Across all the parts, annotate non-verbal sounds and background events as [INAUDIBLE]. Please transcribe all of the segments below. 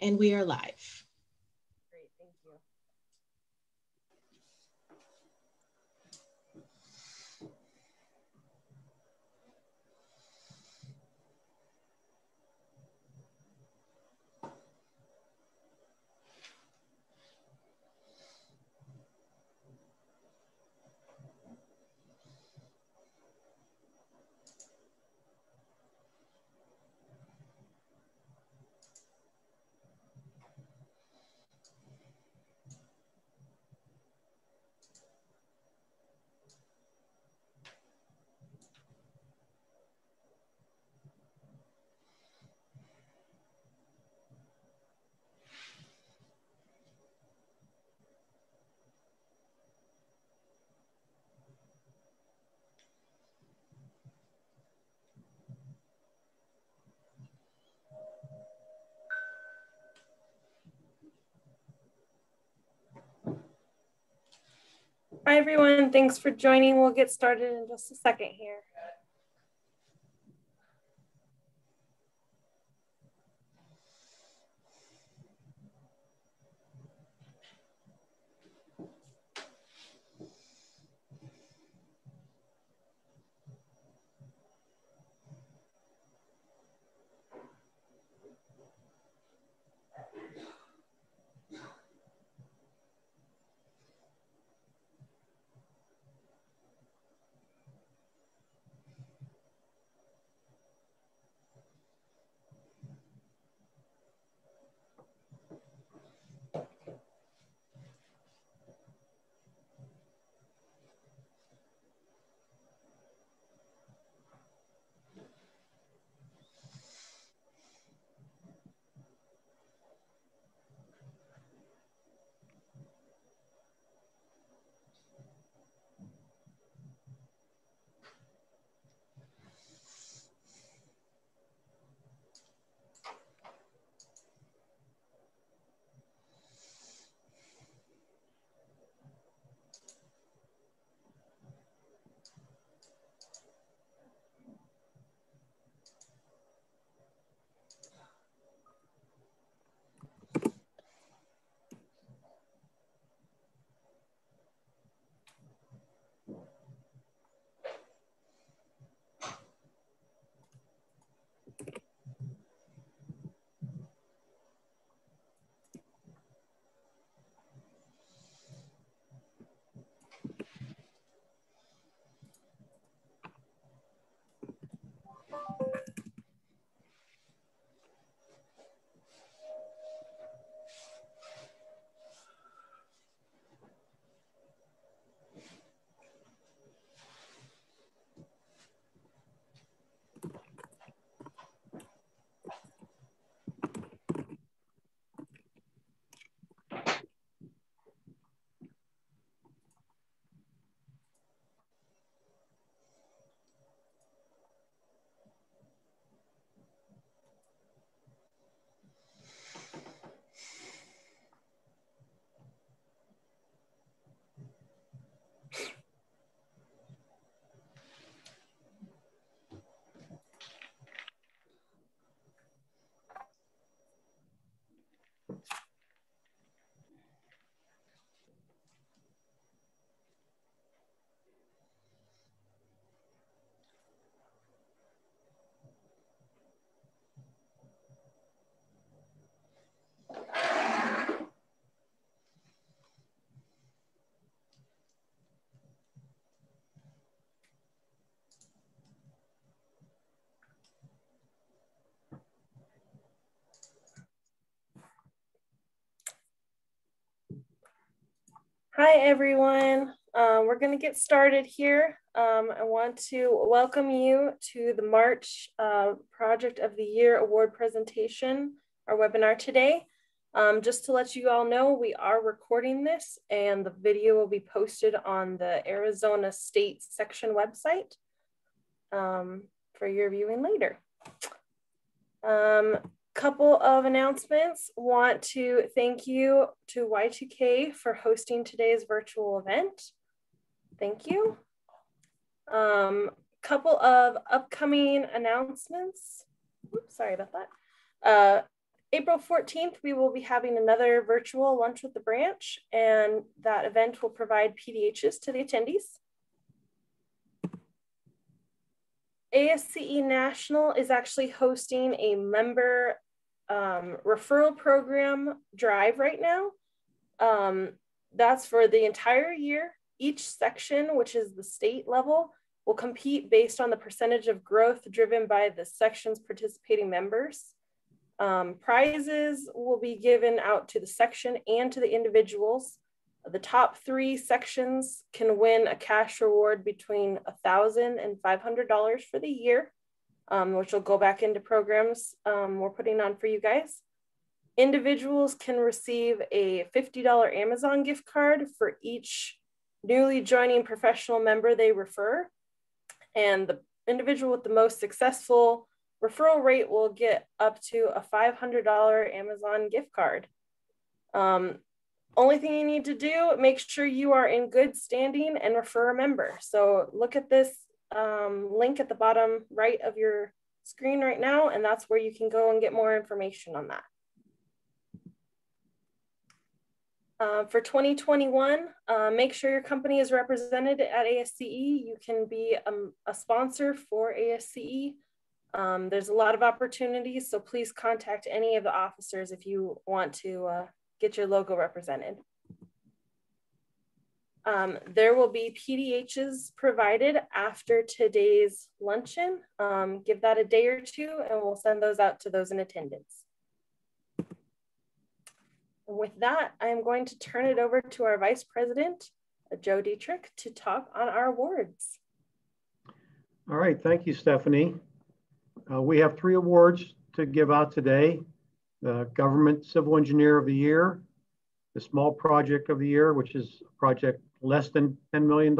and we are live. Hi, everyone. Thanks for joining. We'll get started in just a second here. Hi, everyone. Um, we're going to get started here. Um, I want to welcome you to the March uh, Project of the Year Award presentation, our webinar today. Um, just to let you all know, we are recording this and the video will be posted on the Arizona State section website um, for your viewing later. Couple of announcements. Want to thank you to Y2K for hosting today's virtual event. Thank you. Um, couple of upcoming announcements. Oops, sorry about that. Uh, April 14th, we will be having another virtual lunch with the branch, and that event will provide PDHs to the attendees. ASCE National is actually hosting a member um, referral program drive right now. Um, that's for the entire year. Each section, which is the state level, will compete based on the percentage of growth driven by the section's participating members. Um, prizes will be given out to the section and to the individuals. The top three sections can win a cash reward between $1,000 and $500 for the year, um, which will go back into programs um, we're putting on for you guys. Individuals can receive a $50 Amazon gift card for each newly joining professional member they refer. And the individual with the most successful referral rate will get up to a $500 Amazon gift card. Um, only thing you need to do, make sure you are in good standing and refer a member. So look at this um, link at the bottom right of your screen right now, and that's where you can go and get more information on that. Uh, for 2021, uh, make sure your company is represented at ASCE. You can be um, a sponsor for ASCE. Um, there's a lot of opportunities, so please contact any of the officers if you want to uh, get your logo represented. Um, there will be PDHs provided after today's luncheon. Um, give that a day or two and we'll send those out to those in attendance. With that, I am going to turn it over to our Vice President, Joe Dietrich, to talk on our awards. All right, thank you, Stephanie. Uh, we have three awards to give out today. The Government Civil Engineer of the Year, the Small Project of the Year, which is a project less than $10 million,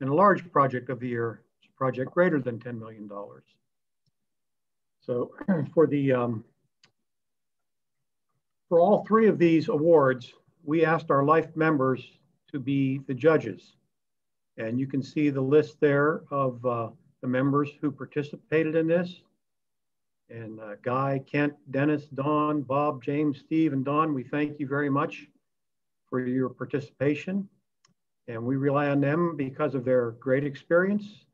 and a Large Project of the Year, which is a project greater than $10 million. So [CLEARS THROAT] for the um, for all three of these awards, we asked our life members to be the judges. And you can see the list there of uh, the members who participated in this. And uh, Guy, Kent, Dennis, Don, Bob, James, Steve, and Don, we thank you very much for your participation. And we rely on them because of their great experience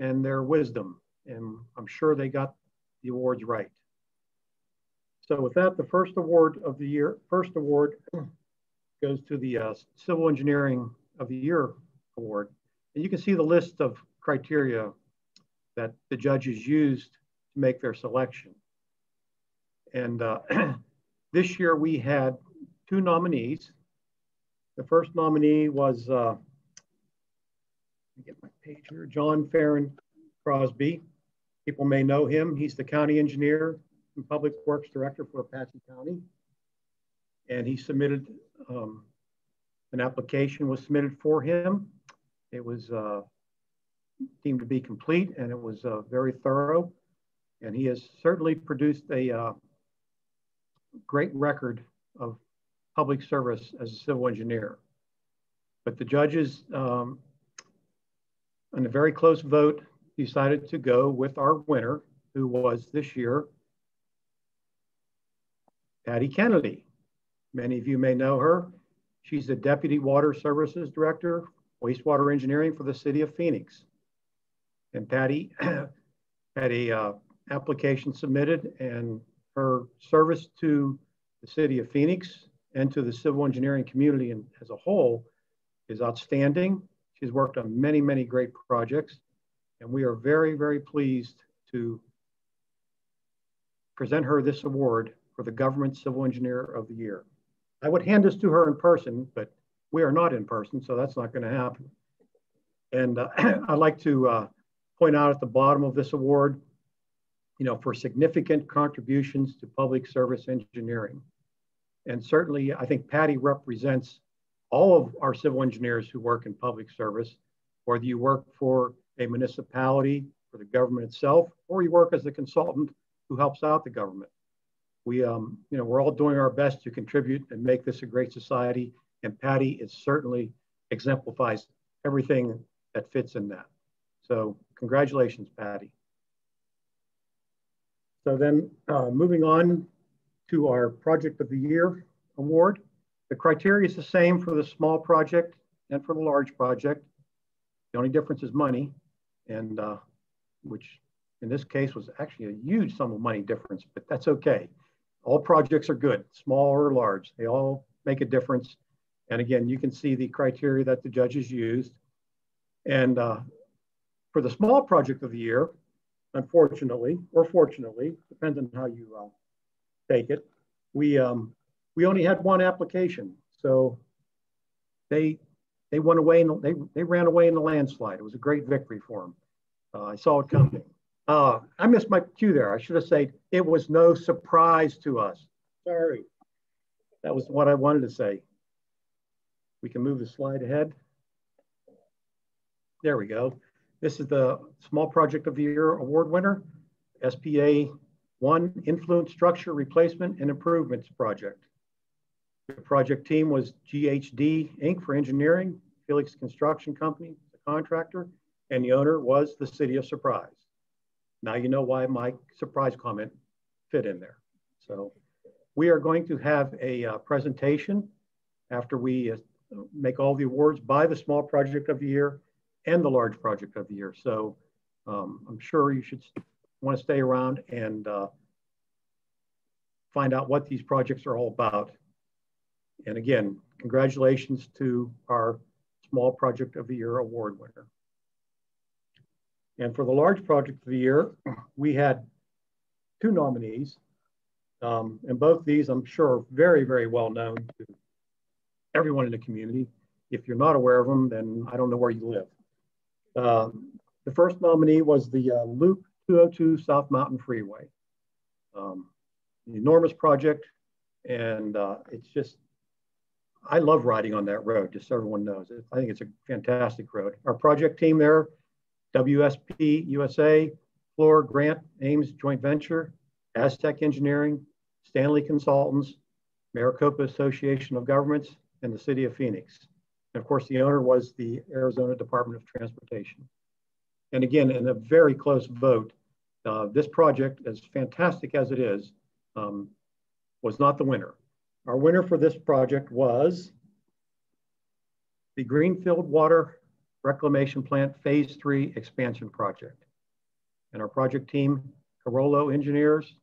and their wisdom. And I'm sure they got the awards right. So with that, the first award of the year, first award [CLEARS THROAT] goes to the uh, Civil Engineering of the Year Award. And you can see the list of criteria that the judges used make their selection. And uh, [CLEARS THROAT] this year we had two nominees. The first nominee was, uh, get my page here, John Farron Crosby. People may know him. He's the county engineer and public works director for Apache County. And he submitted, um, an application was submitted for him. It was uh, deemed to be complete and it was uh, very thorough. And he has certainly produced a uh, great record of public service as a civil engineer. But the judges, um, in a very close vote, decided to go with our winner, who was this year Patty Kennedy. Many of you may know her. She's the Deputy Water Services Director, Wastewater Engineering for the City of Phoenix. And Patty [CLEARS THROAT] had a uh, application submitted and her service to the city of Phoenix and to the civil engineering community and as a whole is outstanding. She's worked on many, many great projects and we are very, very pleased to present her this award for the Government Civil Engineer of the Year. I would hand this to her in person, but we are not in person, so that's not going to happen. And uh, [CLEARS THROAT] I'd like to uh, point out at the bottom of this award, you know, for significant contributions to public service engineering. And certainly, I think Patty represents all of our civil engineers who work in public service, whether you work for a municipality, for the government itself, or you work as a consultant who helps out the government. We, um, you know, we're all doing our best to contribute and make this a great society. And Patty is certainly exemplifies everything that fits in that. So congratulations, Patty. So then uh, moving on to our Project of the Year award. The criteria is the same for the small project and for the large project. The only difference is money, and uh, which in this case was actually a huge sum of money difference, but that's okay. All projects are good, small or large. They all make a difference. And again, you can see the criteria that the judges used. And uh, for the small project of the year, unfortunately, or fortunately, depends on how you uh, take it, we, um, we only had one application. So they, they went away, and they, they ran away in the landslide. It was a great victory for them. Uh, I saw it coming. Uh, I missed my cue there. I should have said it was no surprise to us. Sorry. That was what I wanted to say. We can move the slide ahead. There we go. This is the Small Project of the Year Award winner, SPA 1 Influent Structure Replacement and Improvements Project. The project team was GHD Inc. for engineering, Felix Construction Company, the contractor, and the owner was the City of Surprise. Now you know why my surprise comment fit in there. So we are going to have a uh, presentation after we uh, make all the awards by the small project of the year and the large project of the year. So um, I'm sure you should want to stay around and uh, find out what these projects are all about. And again, congratulations to our small project of the year award winner. And for the large project of the year, we had two nominees. Um, and both these, I'm sure, are very, very well known to everyone in the community. If you're not aware of them, then I don't know where you live. Um, the first nominee was the uh, Loop 202 South Mountain Freeway. Um, enormous project, and uh, it's just, I love riding on that road, just so everyone knows. I think it's a fantastic road. Our project team there WSP USA, Fluor Granite Ames Joint Venture, Aztec Engineering, Stanley Consultants, Maricopa Association of Governments, and the City of Phoenix. And of course, the owner was the Arizona Department of Transportation. And again, in a very close vote, uh, this project, as fantastic as it is, um, was not the winner. Our winner for this project was the Greenfield Water Reclamation Plant Phase 3 Expansion Project. And our project team, Carollo Engineers,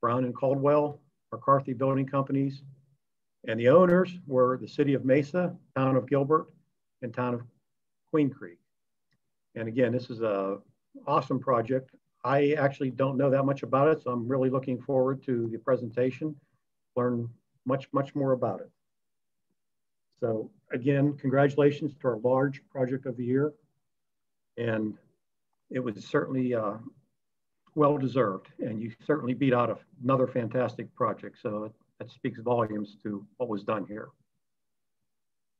Brown and Caldwell, McCarthy Building Companies, and the owners were the City of Mesa, Town of Gilbert, and Town of Queen Creek. And again, this is a awesome project. I actually don't know that much about it, so I'm really looking forward to the presentation, learn much, much more about it. So again, congratulations to our large project of the year. And it was certainly uh, well deserved. And you certainly beat out another fantastic project. So that speaks volumes to what was done here.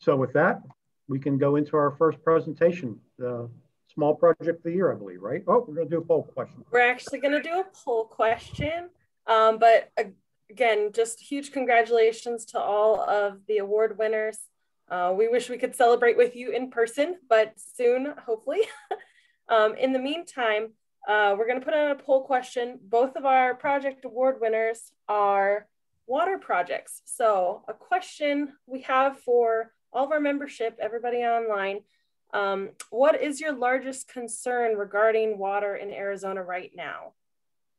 So with that, we can go into our first presentation, the small project of the year, I believe, right? Oh, we're gonna do a poll question. We're actually gonna do a poll question, um, but again, just huge congratulations to all of the award winners. Uh, we wish we could celebrate with you in person, but soon, hopefully. [LAUGHS] um, in the meantime, uh, we're going to put on a poll question. Both of our project award winners are water projects. So, a question we have for all of our membership, everybody online um, What is your largest concern regarding water in Arizona right now?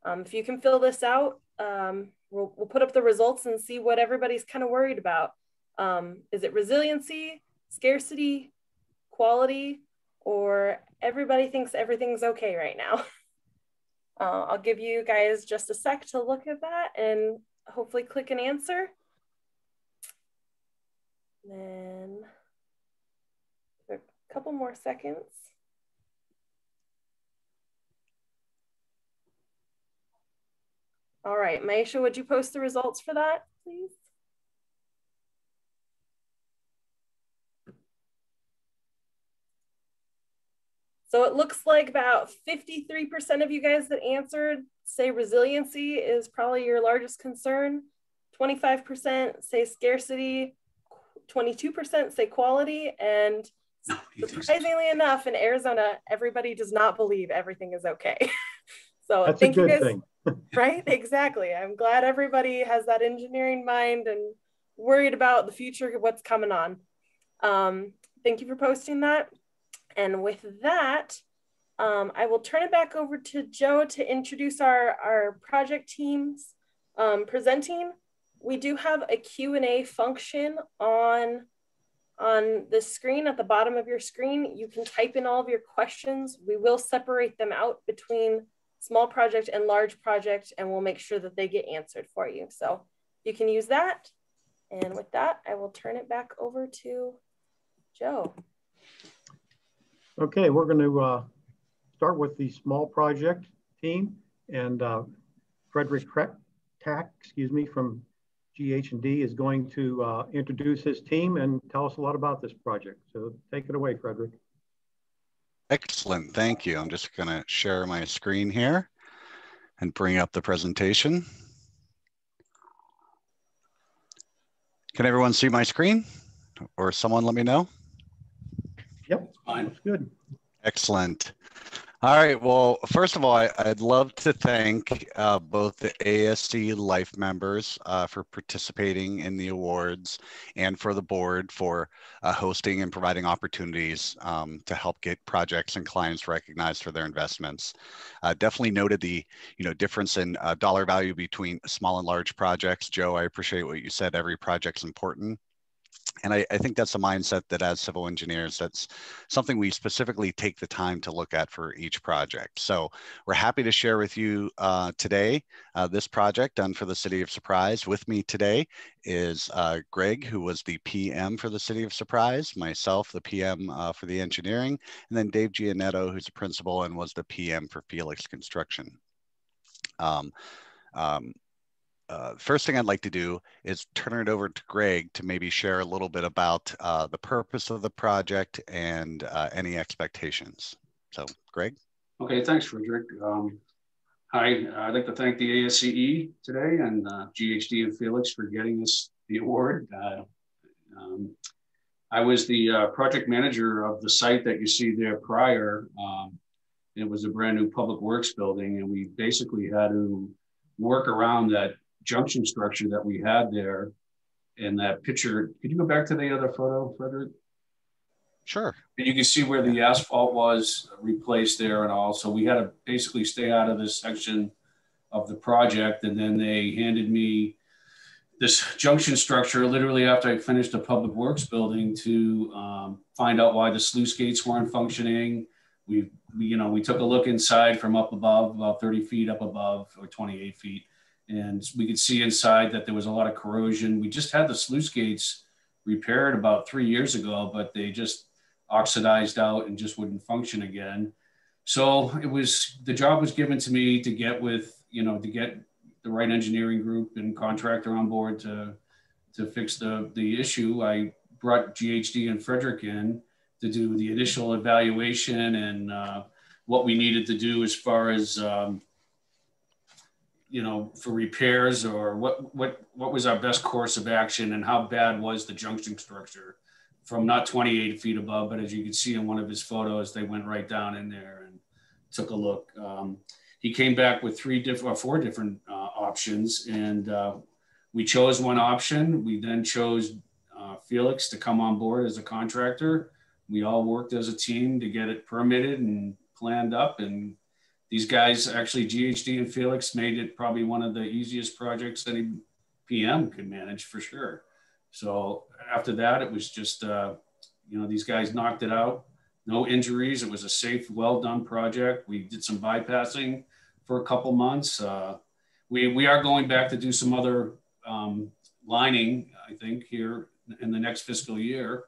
Um, if you can fill this out, um, we'll, we'll put up the results and see what everybody's kind of worried about. Um, is it resiliency, scarcity, quality, or everybody thinks everything's okay right now? [LAUGHS] Uh, I'll give you guys just a sec to look at that and hopefully click an answer. Then a couple more seconds. All right, Maisha, would you post the results for that, please? So it looks like about 53% of you guys that answered say resiliency is probably your largest concern. 25% say scarcity, 22% say quality, and surprisingly enough, in Arizona, everybody does not believe everything is okay. [LAUGHS] So That's thank a good you guys. thing. [LAUGHS] right? Exactly. I'm glad everybody has that engineering mind and worried about the future, of what's coming on. Um, thank you for posting that. And with that, um, I will turn it back over to Joe to introduce our, our project teams um, presenting. We do have a Q&A function on, on the screen at the bottom of your screen. You can type in all of your questions. We will separate them out between small project and large project, and we'll make sure that they get answered for you. So you can use that. And with that, I will turn it back over to Joe. Okay, we're going to uh, start with the small project team and uh, Frederick Tack, excuse me, from GHD is going to uh, introduce his team and tell us a lot about this project. So take it away, Frederick. Excellent, thank you. I'm just gonna share my screen here and bring up the presentation. Can everyone see my screen? Or someone let me know? Yep, fine. That's good. Excellent. All right. Well, first of all, I, would love to thank uh, both the ASCE Life members uh, for participating in the awards and for the board for uh, hosting and providing opportunities um, to help get projects and clients recognized for their investments. Uh, definitely noted the you know difference in uh, dollar value between small and large projects. Joe, I appreciate what you said. Every project's important and I, I, think that's a mindset that as civil engineers that's something we specifically take the time to look at for each project. So we're happy to share with you uh, today uh, this project done for the city of surprise. With me today is uh, greg who was the pm for the city of surprise myself the pm uh, for the engineering and then dave gianetto who's a principal and was the pm for felix construction. Um, um, uh, first thing I'd like to do is turn it over to Greg to maybe share a little bit about uh, the purpose of the project and uh, any expectations. So, Greg. Okay, thanks, Frederick. Um, hi, I'd like to thank the ASCE today and uh, GHD and Felix for getting us the award. Uh, um, I was the uh, project manager of the site that you see there prior. Um, it was a brand new public works building, and we basically had to work around that junction structure that we had there and that picture. Could you go back to the other photo, Frederick? Sure. And you can see where the asphalt was replaced there and all. So we had to basically stay out of this section of the project. And then they handed me this junction structure literally after I finished the public works building to um, find out why the sluice gates weren't functioning. We, we, you know, we took a look inside from up above, about 30 feet up above or 28 feet and we could see inside that there was a lot of corrosion. We just had the sluice gates repaired about three years ago, but they just oxidized out and just wouldn't function again. So it was the job was given to me to get with you know to get the right engineering group and contractor on board to to fix the the issue. I brought GHD and Frederick in to do the initial evaluation and uh, what we needed to do as far as um, you know, for repairs or what, what, what was our best course of action and how bad was the junction structure from not 28 feet above, but as you can see in one of his photos, they went right down in there and took a look. Um, he came back with three different, four different uh, options and uh, we chose one option. We then chose uh, Felix to come on board as a contractor. We all worked as a team to get it permitted and planned up and these guys actually GHD and Felix made it probably one of the easiest projects any PM could manage for sure. So after that, it was just, uh, you know, these guys knocked it out. No injuries. It was a safe, well done project. We did some bypassing for a couple months. Uh, we, we are going back to do some other um, lining, I think, here in the next fiscal year.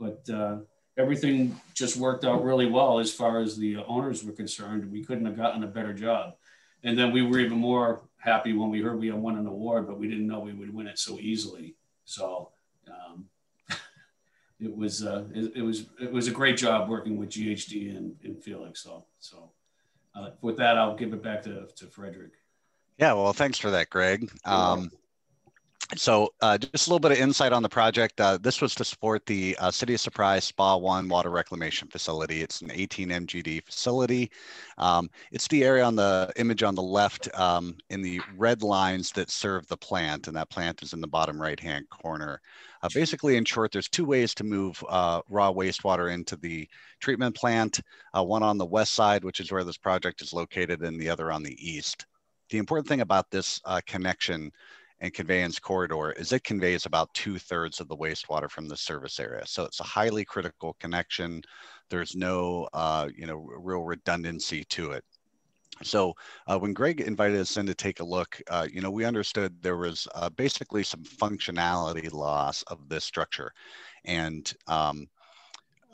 But uh, everything just worked out really well as far as the owners were concerned. We couldn't have gotten a better job. And then we were even more happy when we heard we had won an award, but we didn't know we would win it so easily. So um, [LAUGHS] it was uh, it, it, was it was a great job working with GHD and, and Felix. So so uh, with that, I'll give it back to, to Frederick. Yeah, well, thanks for that, Greg. Um, so uh, just a little bit of insight on the project. Uh, this was to support the uh, City of Surprise Spa One water reclamation facility. It's an 18 MGD facility. Um, it's the area on the image on the left um, in the red lines that serve the plant, and that plant is in the bottom right-hand corner. Uh, basically, in short, there's two ways to move uh, raw wastewater into the treatment plant, uh, one on the west side, which is where this project is located, and the other on the east. The important thing about this connection and conveyance corridor is it conveys about two thirds of the wastewater from the service area. So it's a highly critical connection. There's no, uh, you know, real redundancy to it. So uh, when Greg invited us in to take a look, uh, you know, we understood there was uh, basically some functionality loss of this structure. And um,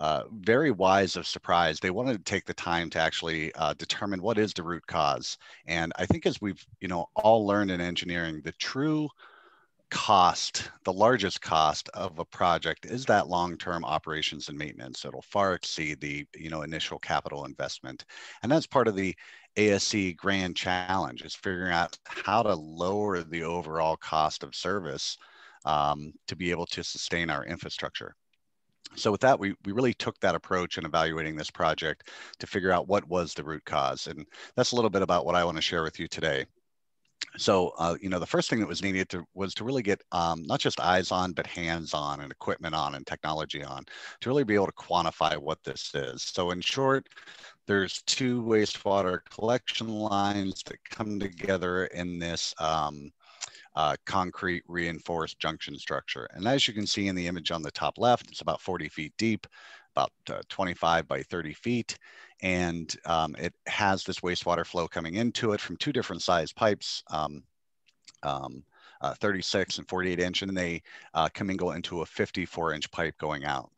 uh, very wise of surprise. They wanted to take the time to actually uh, determine what is the root cause. And I think as we've, you know, all learned in engineering, the true cost, the largest cost of a project is that long-term operations and maintenance. It'll far exceed the, you know, initial capital investment. And that's part of the ASCE grand challenge is figuring out how to lower the overall cost of service um, to be able to sustain our infrastructure so with that, we, we really took that approach in evaluating this project to figure out what was the root cause. And that's a little bit about what I want to share with you today. So, uh, you know, the first thing that was needed to, was to really get um, not just eyes on, but hands on and equipment on and technology on to really be able to quantify what this is. So in short, there's two wastewater collection lines that come together in this um, uh, concrete reinforced junction structure. And as you can see in the image on the top left, it's about 40 feet deep, about uh, 25 by 30 feet. And um, it has this wastewater flow coming into it from two different size pipes, um, um, uh, 36 and 48 inch, and they uh, commingle into a 54 inch pipe going out.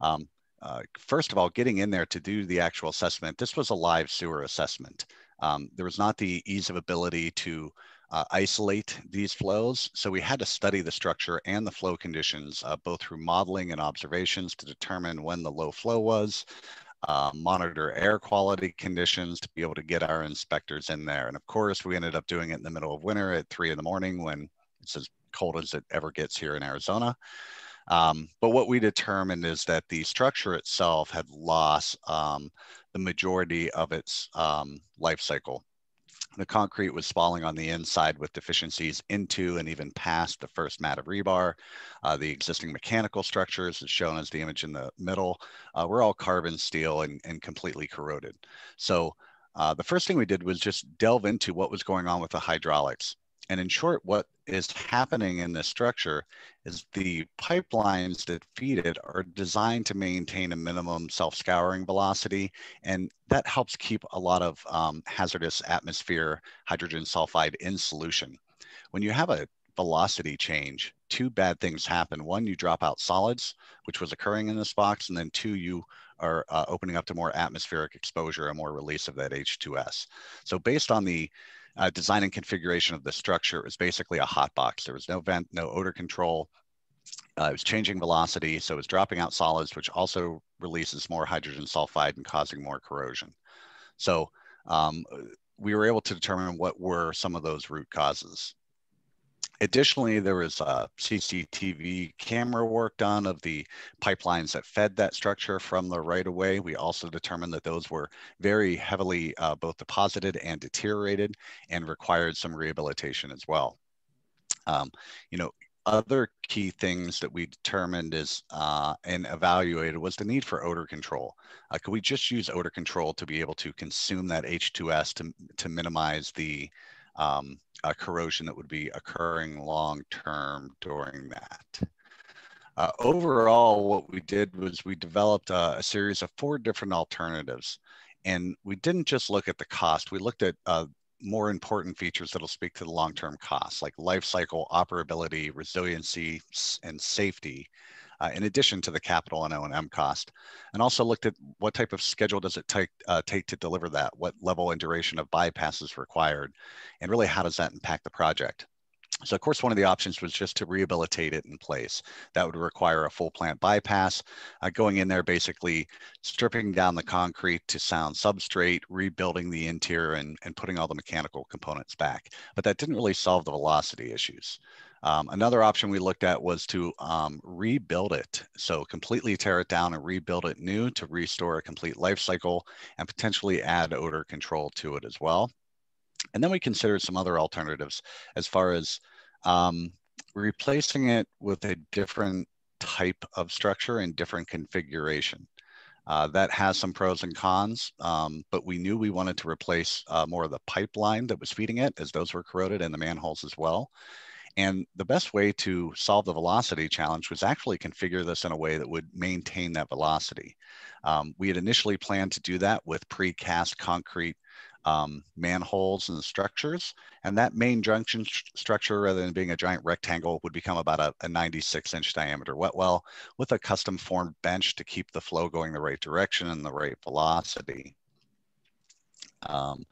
Um, uh, first of all, getting in there to do the actual assessment, this was a live sewer assessment. Um, there was not the ease of ability to uh, isolate these flows. So we had to study the structure and the flow conditions, uh, both through modeling and observations to determine when the low flow was, uh, monitor air quality conditions to be able to get our inspectors in there. And of course, we ended up doing it in the middle of winter at three in the morning when it's as cold as it ever gets here in Arizona. Um, but what we determined is that the structure itself had lost um, the majority of its um, life cycle the concrete was spalling on the inside with deficiencies into and even past the first mat of rebar. Uh, the existing mechanical structures, as shown as the image in the middle, uh, were all carbon steel and, and completely corroded. So uh, the first thing we did was just delve into what was going on with the hydraulics. And in short, what is happening in this structure is the pipelines that feed it are designed to maintain a minimum self-scouring velocity, and that helps keep a lot of um, hazardous atmosphere hydrogen sulfide in solution. When you have a velocity change, two bad things happen. One, you drop out solids, which was occurring in this box, and then two, you are uh, opening up to more atmospheric exposure and more release of that H2S. So based on the uh, design and configuration of the structure, it was basically a hot box. There was no vent, no odor control. Uh, it was changing velocity, so it was dropping out solids, which also releases more hydrogen sulfide and causing more corrosion. So um, we were able to determine what were some of those root causes. Additionally, there was a CCTV camera work done of the pipelines that fed that structure from the right of way. We also determined that those were very heavily uh, both deposited and deteriorated and required some rehabilitation as well. Um, you know, other key things that we determined is uh, and evaluated was the need for odor control. Uh, could we just use odor control to be able to consume that H2S to, to minimize the um, uh, corrosion that would be occurring long term during that. Uh, overall, what we did was we developed a, a, series of four different alternatives. And we didn't just look at the cost, we looked at uh, more important features that'll speak to the long term costs, like life cycle, operability, resiliency, and safety uh, in addition to the capital and O&M cost, and also looked at what type of schedule does it take, uh, take to deliver that, what level and duration of bypass is required, and really how does that impact the project. So of course, one of the options was just to rehabilitate it in place. That would require a full plant bypass, uh, going in there, basically stripping down the concrete to sound substrate, rebuilding the interior and, and putting all the mechanical components back. But that didn't really solve the velocity issues. Um, another option we looked at was to um, rebuild it. So completely tear it down and rebuild it new to restore a complete life cycle and potentially add odor control to it as well. And then we considered some other alternatives as far as um, replacing it with a different type of structure and different configuration. Uh, that has some pros and cons, um, but we knew we wanted to replace uh, more of the pipeline that was feeding it as those were corroded and the manholes as well. And the best way to solve the velocity challenge was actually configure this in a way that would maintain that velocity. Um, we had initially planned to do that with precast concrete um, manholes and structures. And that main junction st structure, rather than being a giant rectangle, would become about a, a 96 inch diameter wet well with a custom formed bench to keep the flow going the right direction and the right velocity. Um,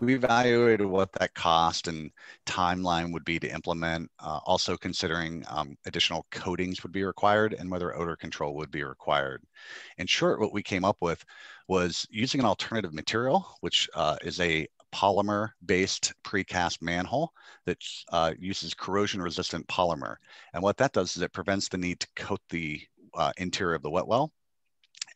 we evaluated what that cost and timeline would be to implement, uh, also considering um, additional coatings would be required and whether odor control would be required. In short, what we came up with was using an alternative material, which uh, is a polymer-based precast manhole that uh, uses corrosion-resistant polymer. And what that does is it prevents the need to coat the uh, interior of the wet well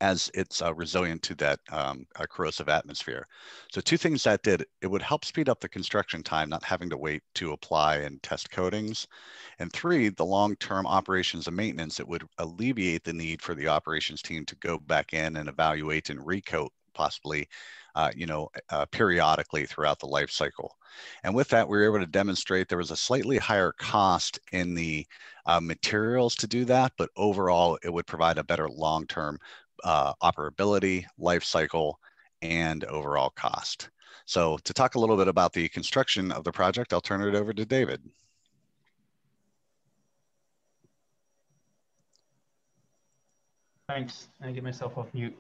as it's uh, resilient to that um, uh, corrosive atmosphere. So two things that did, it would help speed up the construction time, not having to wait to apply and test coatings. And three, the long-term operations and maintenance, it would alleviate the need for the operations team to go back in and evaluate and recoat possibly uh, you know, uh, periodically throughout the life cycle. And with that, we were able to demonstrate there was a slightly higher cost in the uh, materials to do that, but overall it would provide a better long-term uh, operability, life cycle, and overall cost. So to talk a little bit about the construction of the project, I'll turn it over to David. Thanks. I get myself off mute.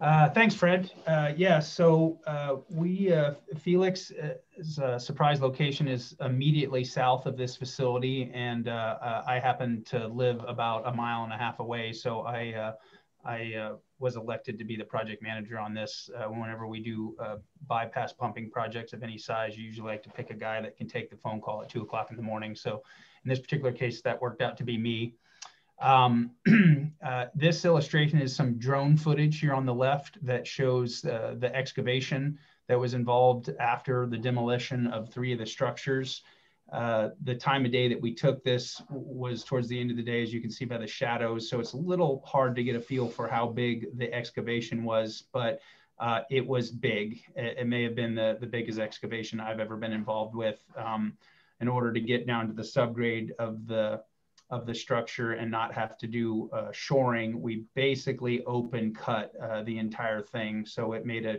Uh, thanks, Fred. Uh, yeah, so uh, we, uh, Felix's uh, surprise location is immediately south of this facility, and uh, I happen to live about a mile and a half away. So I I uh, was elected to be the project manager on this. Uh, whenever we do uh, bypass pumping projects of any size, you usually like to pick a guy that can take the phone call at two o'clock in the morning. So in this particular case, that worked out to be me. Um, [CLEARS THROAT] uh, this illustration is some drone footage here on the left that shows uh, the excavation that was involved after the demolition of three of the structures. Uh, the time of day that we took this was towards the end of the day, as you can see by the shadows. So it's a little hard to get a feel for how big the excavation was, but uh, it was big. It, it, may have been the, the biggest excavation I've ever been involved with um, in order to get down to the subgrade of the of the structure and not have to do uh, shoring. We basically open cut uh, the entire thing. So it made a,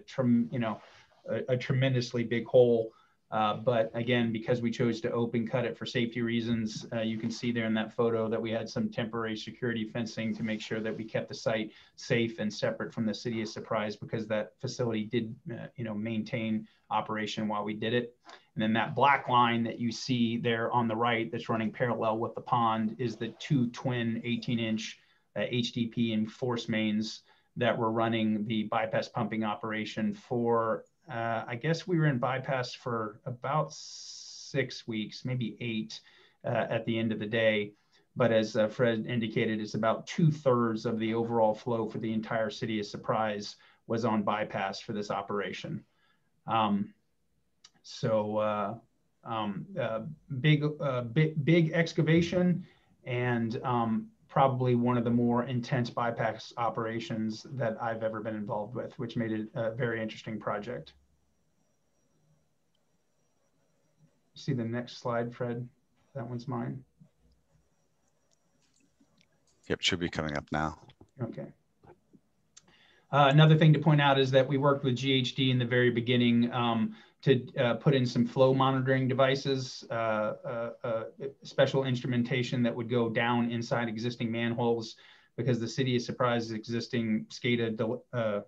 you know, a, a tremendously big hole uh, but again, because we chose to open cut it for safety reasons, uh, you can see there in that photo that we had some temporary security fencing to make sure that we kept the site safe and separate from the city of Surprise because that facility did, uh, you know, maintain operation while we did it. And then that black line that you see there on the right that's running parallel with the pond is the two twin 18 inch HDP uh, and force mains that were running the bypass pumping operation for uh, I guess we were in bypass for about six weeks, maybe eight uh, at the end of the day. But as uh, Fred indicated, it's about two thirds of the overall flow for the entire city of Surprise was on bypass for this operation. Um, so uh, um, uh, big, uh, big, big excavation and um, probably one of the more intense bypass operations that I've ever been involved with, which made it a very interesting project. See the next slide, Fred? That one's mine. Yep, should be coming up now. Okay. Uh, another thing to point out is that we worked with GHD in the very beginning um, to uh, put in some flow monitoring devices, uh, uh, uh, special instrumentation that would go down inside existing manholes because the city is surprised existing SCADA uh,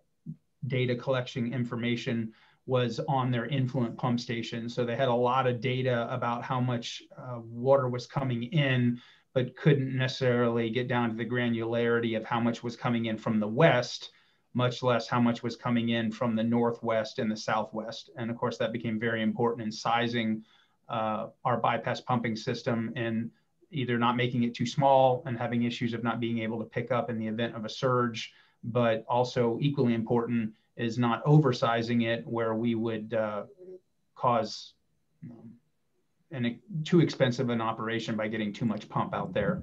data collection information was on their influent pump station. So they had a lot of data about how much water was coming in, but couldn't necessarily get down to the granularity of how much was coming in from the west much less how much was coming in from the northwest and the southwest. And of course, that became very important in sizing uh, our bypass pumping system and either not making it too small and having issues of not being able to pick up in the event of a surge, but also equally important is not oversizing it where we would uh, cause um, an, too expensive an operation by getting too much pump out there.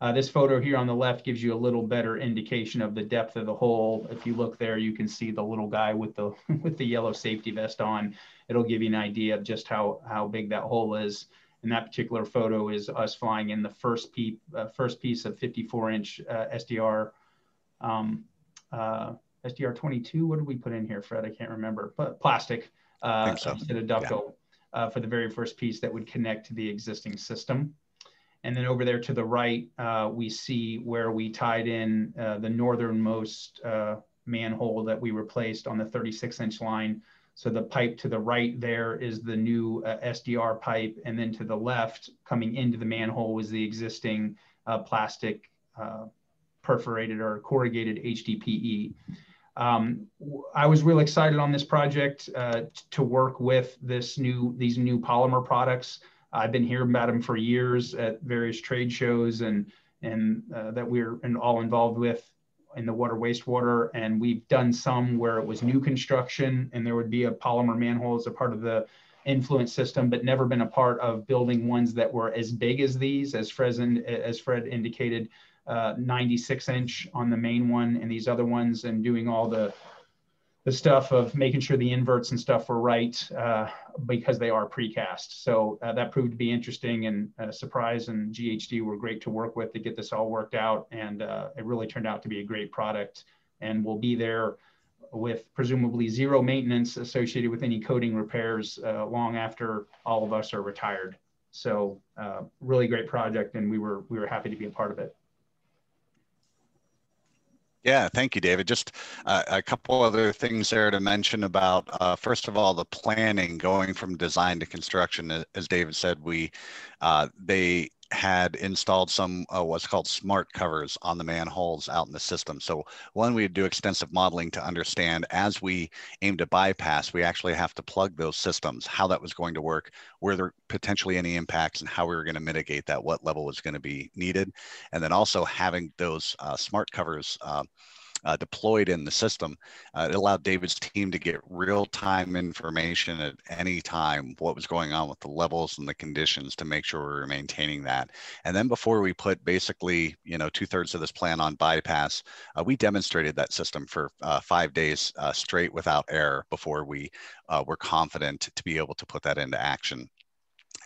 Uh, this photo here on the left gives you a little better indication of the depth of the hole. If you look there, you can see the little guy with the [LAUGHS] with the yellow safety vest on. It'll give you an idea of just how how big that hole is. And that particular photo is us flying in the first piece uh, first piece of 54 inch uh, SDR um, uh, SDR 22. What did we put in here, Fred? I can't remember. But plastic uh, so. instead of ductile yeah. Uh, for the very first piece that would connect to the existing system. And then over there to the right, uh, we see where we tied in uh, the northernmost uh, manhole that we replaced on the 36 inch line. So the pipe to the right there is the new uh, SDR pipe. And then to the left, coming into the manhole, was the existing uh, plastic uh, perforated or corrugated HDPE. Um, I was real excited on this project to work with this new these new polymer products. I've been hearing about them for years at various trade shows and and uh, that we're all involved with in the water wastewater. And we've done some where it was new construction and there would be a polymer manhole as a part of the influent system, but never been a part of building ones that were as big as these, as Fred, as Fred indicated, uh, 96 inch on the main one and these other ones and doing all the the stuff of making sure the inverts and stuff were right uh, because they are precast. So uh, that proved to be interesting and uh, Surprise and GHD were great to work with to get this all worked out. And uh, it really turned out to be a great product and will be there with presumably zero maintenance associated with any coating repairs uh, long after all of us are retired. So uh, really great project and we were, we were happy to be a part of it. Yeah, thank you, David. Just uh, a couple other things there to mention about, uh, first of all, the planning going from design to construction. As David said, we uh, they had installed some uh, what's called smart covers on the manholes out in the system. So one, we do extensive modeling to understand as we aim to bypass, we actually have to plug those systems, how that was going to work, were there potentially any impacts and how we were going to mitigate that, what level was going to be needed. And then also having those uh, smart covers uh, uh, deployed in the system, uh, it allowed David's team to get real time information at any time what was going on with the levels and the conditions to make sure we were maintaining that. And then before we put basically, you know, two thirds of this plan on bypass, uh, we demonstrated that system for uh, five days uh, straight without error before we uh, were confident to be able to put that into action.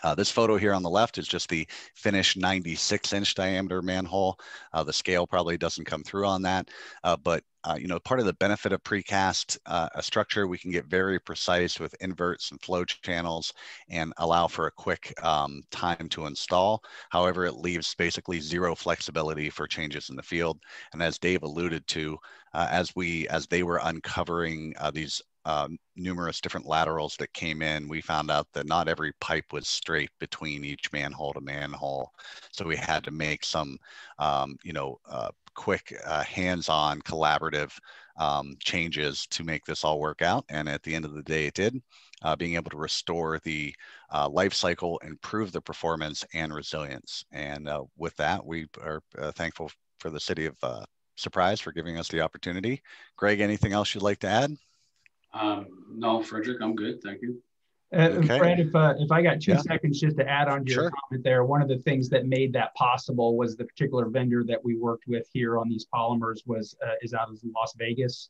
Uh, this photo here on the left is just the finished 96 inch diameter manhole. Uh, the scale probably doesn't come through on that, uh, but uh, you know, part of the benefit of precast uh, a structure, we can get very precise with inverts and flow channels and allow for a quick um, time to install. However, it leaves basically zero flexibility for changes in the field. And as Dave alluded to, uh, as we as they were uncovering these um, numerous different laterals that came in, we found out that not every pipe was straight between each manhole to manhole. So we had to make some, um, you know, uh, quick, uh, hands-on, collaborative um, changes to make this all work out. And at the end of the day, it did. Uh, being able to restore the uh, life cycle, improve the performance and resilience. And uh, with that, we are uh, thankful for the city of Surprise for giving us the opportunity. Greg, anything else you'd like to add? Um, no, Frederick, I'm good. Thank you. Uh, okay. Fred, if, uh, if I got two yeah. seconds just to add on to your sure. comment there, one of the things that made that possible was the particular vendor that we worked with here on these polymers was uh, is out of Las Vegas.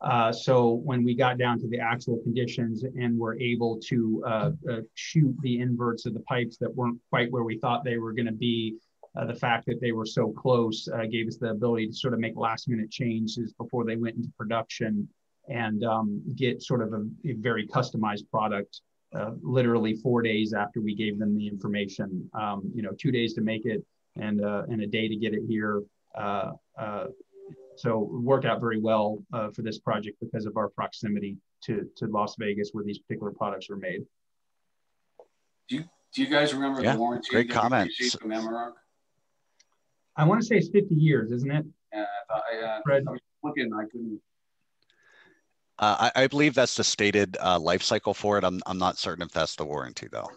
Uh, so when we got down to the actual conditions and were able to uh, uh, shoot the inverts of the pipes that weren't quite where we thought they were going to be, the fact that they were so close gave us the ability to sort of make last minute changes before they went into production and um, get sort of a, a very customized product uh, literally four days after we gave them the information. Um, you know, two days to make it and, uh, and a day to get it here. Uh, uh so it worked out very well uh, for this project because of our proximity to, to Las Vegas where these particular products were made. Do you, do you guys remember yeah, the warranty? Great comment. From Armorock? I want to say it's 50 years, isn't it? Yeah, I, uh, Fred? I was looking, I couldn't uh, I, I, believe that's the stated uh, life cycle for it. I'm, I'm not certain if that's the warranty though.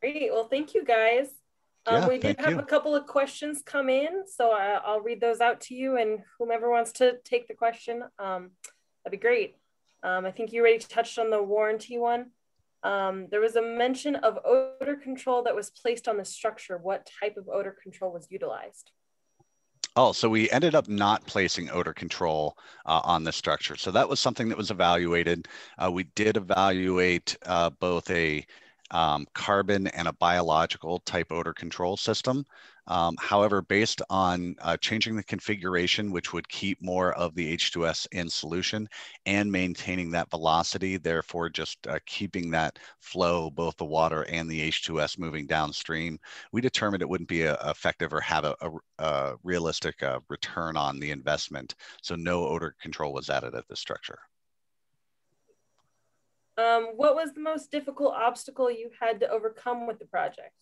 Great. Well, thank you guys. Um, Yeah, we did have you. a couple of questions come in, so I, I'll read those out to you and whomever wants to take the question, um, that'd be great. Um, I think you already touched on the warranty one. Um, there was a mention of odor control that was placed on the structure. What type of odor control was utilized? Oh, so we ended up not placing odor control uh, on the structure. So that was something that was evaluated. Uh, we did evaluate uh, both a um, carbon and a biological type odor control system. Um, however, based on uh, changing the configuration, which would keep more of the H2S in solution and maintaining that velocity, therefore just uh, keeping that flow, both the water and the H2S moving downstream, we determined it wouldn't be a, effective or have a, a, a realistic uh, return on the investment. So no odor control was added at this structure. Um, what was the most difficult obstacle you had to overcome with the project?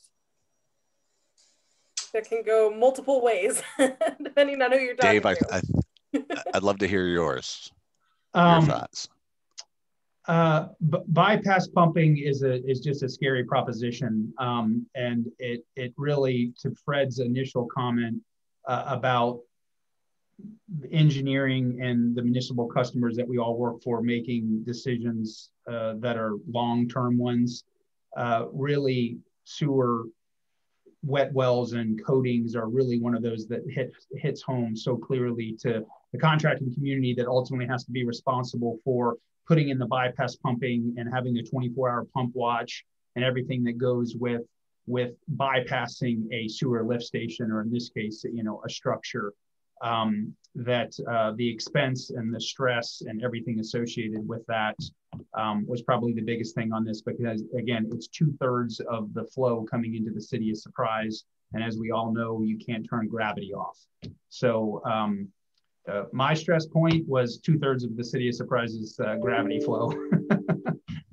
That can go multiple ways, [LAUGHS] depending on who you're talking Dave, I, to. I, I'd love to hear yours, Um, your thoughts. Uh, b- bypass pumping is a is just a scary proposition, um, and it it really to Fred's initial comment uh, about engineering and the municipal customers that we all work for making decisions uh, that are long term ones. Uh, really, sewer wet wells and coatings are really one of those that hit hits home so clearly to the contracting community that ultimately has to be responsible for putting in the bypass pumping and having the 24 hour pump watch and everything that goes with with bypassing a sewer lift station or in this case you know a structure um, that uh, the expense and the stress and everything associated with that um, was probably the biggest thing on this because again it's two-thirds of the flow coming into the city of surprise and as we all know you can't turn gravity off so um, uh, my stress point was two thirds of the city of surprises uh, gravity flow. [LAUGHS]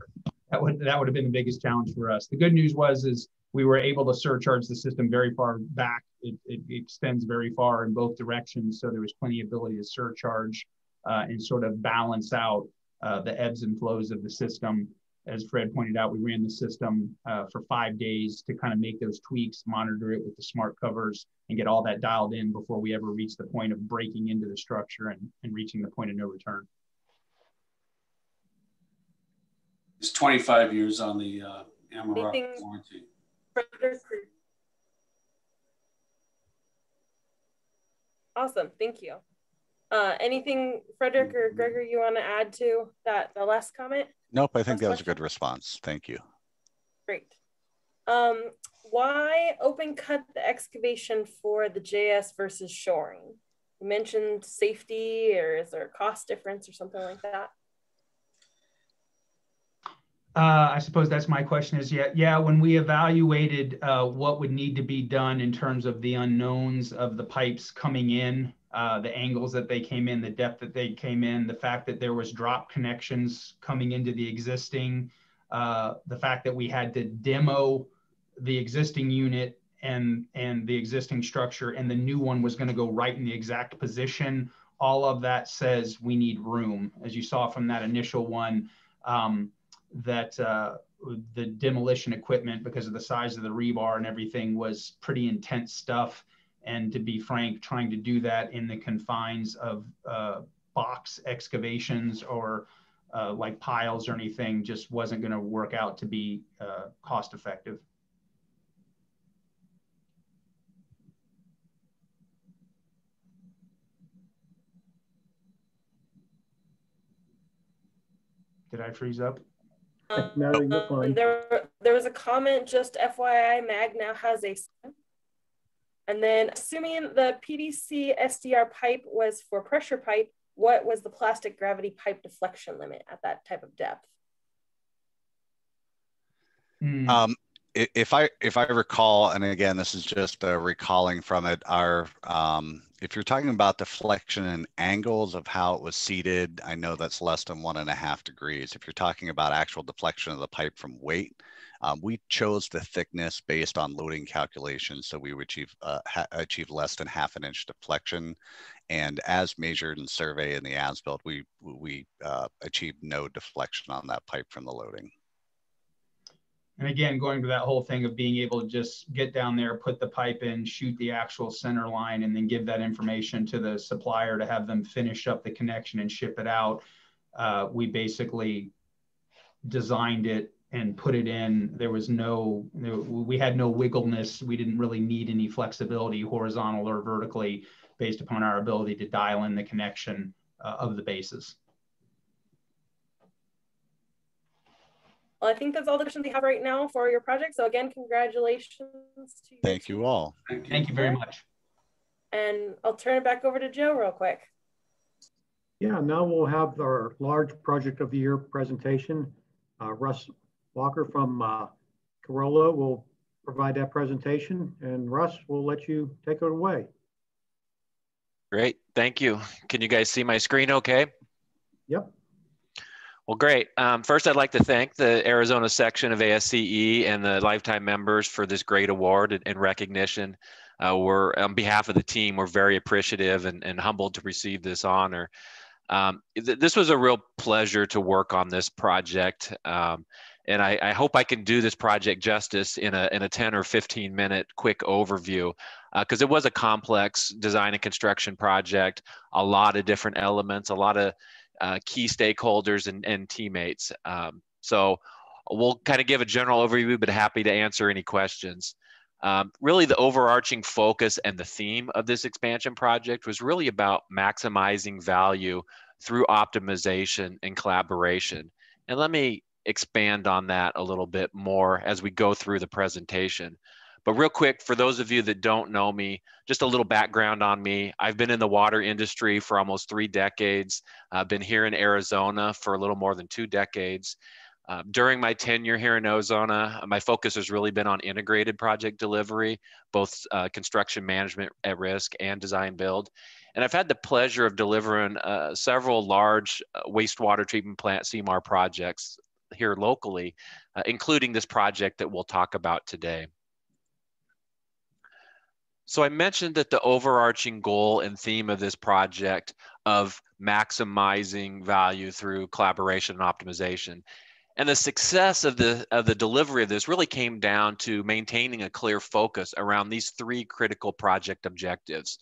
that would that would have been the biggest challenge for us. The good news was is we were able to surcharge the system very far back. It, it extends very far in both directions, so there was plenty of ability to surcharge uh, and sort of balance out uh, the ebbs and flows of the system. As Fred pointed out, we ran the system uh, for five days to kind of make those tweaks, monitor it with the smart covers, and get all that dialed in before we ever reach the point of breaking into the structure and, and reaching the point of no return. It's 25 years on the uh, Armorock Anything- warranty. Awesome, thank you. Uh, anything, Frederick or Gregor, you want to add to that the last comment? Nope, I think last that was a good response. Thank you. Great. Um, why open cut the excavation for the JS versus shoring? You mentioned safety, or is there a cost difference or something like that? Uh, I suppose that's my question is, yeah, yeah, when we evaluated uh, what would need to be done in terms of the unknowns of the pipes coming in, uh, the angles that they came in, the depth that they came in, the fact that there was drop connections coming into the existing, uh, the fact that we had to demo the existing unit and and the existing structure and the new one was going to go right in the exact position all of that says we need room. As you saw from that initial one um, that uh, the demolition equipment because of the size of the rebar and everything was pretty intense stuff. And to be frank trying to do that in the confines of uh, box excavations or uh, like piles or anything just wasn't going to work out to be uh, cost effective. Did i freeze up No, you're fine. Um, there, there was a comment, just FYI, MAG now has a. And then assuming the PDC SDR pipe was for pressure pipe, what was the plastic gravity pipe deflection limit at that type of depth? Hmm. Um, if I if I recall, and again, this is just uh, recalling from it, our um, if you're talking about deflection and angles of how it was seated, I know that's less than one and a half degrees. If you're talking about actual deflection of the pipe from weight, um, we chose the thickness based on loading calculations, so we would achieve uh, achieve less than half an inch deflection. And as measured and survey in the as-built, we we uh, achieved no deflection on that pipe from the loading. And again, going to that whole thing of being able to just get down there, put the pipe in, shoot the actual center line, and then give that information to the supplier to have them finish up the connection and ship it out. Uh, we basically designed it and put it in. There was no, we had no wiggleness. We didn't really need any flexibility, horizontal or vertically, based upon our ability to dial in the connection uh, of the bases. Well, I think that's all the questions we have right now for your project. So again, congratulations to you. Thank you all. Thank you, very much. And I'll turn it back over to Joe real quick. Yeah, now we'll have our large project of the year presentation. Uh, Russ Walker from uh, Carollo will provide that presentation and Russ we'll let you take it away. Great, thank you. Can you guys see my screen okay? Yep. Well, great. Um, first, I'd like to thank the Arizona section of ASCE and the lifetime members for this great award and, and recognition. Uh, we're on behalf of the team, we're very appreciative and, and humbled to receive this honor. Um, th this was a real pleasure to work on this project. Um, and I, I, hope I can do this project justice in a, in a 10 or 15 minute quick overview because uh, it was a complex design and construction project, a lot of different elements, a lot of uh, key stakeholders and, and teammates. Um, so we'll kind of give a general overview, but happy to answer any questions. Um, really, the overarching focus and the theme of this expansion project was really about maximizing value through optimization and collaboration. And let me expand on that a little bit more as we go through the presentation. But real quick, for those of you that don't know me, just a little background on me. I've been in the water industry for almost three decades. I've been here in Arizona for a little more than two decades. Uh, during my tenure here in Arizona, my focus has really been on integrated project delivery, both uh, construction management at risk and design build. And I've had the pleasure of delivering uh, several large uh, wastewater treatment plant CMAR projects here locally, uh, including this project that we'll talk about today. So I mentioned that the overarching goal and theme of this project of maximizing value through collaboration and optimization. And the success of the, of the delivery of this really came down to maintaining a clear focus around these three critical project objectives.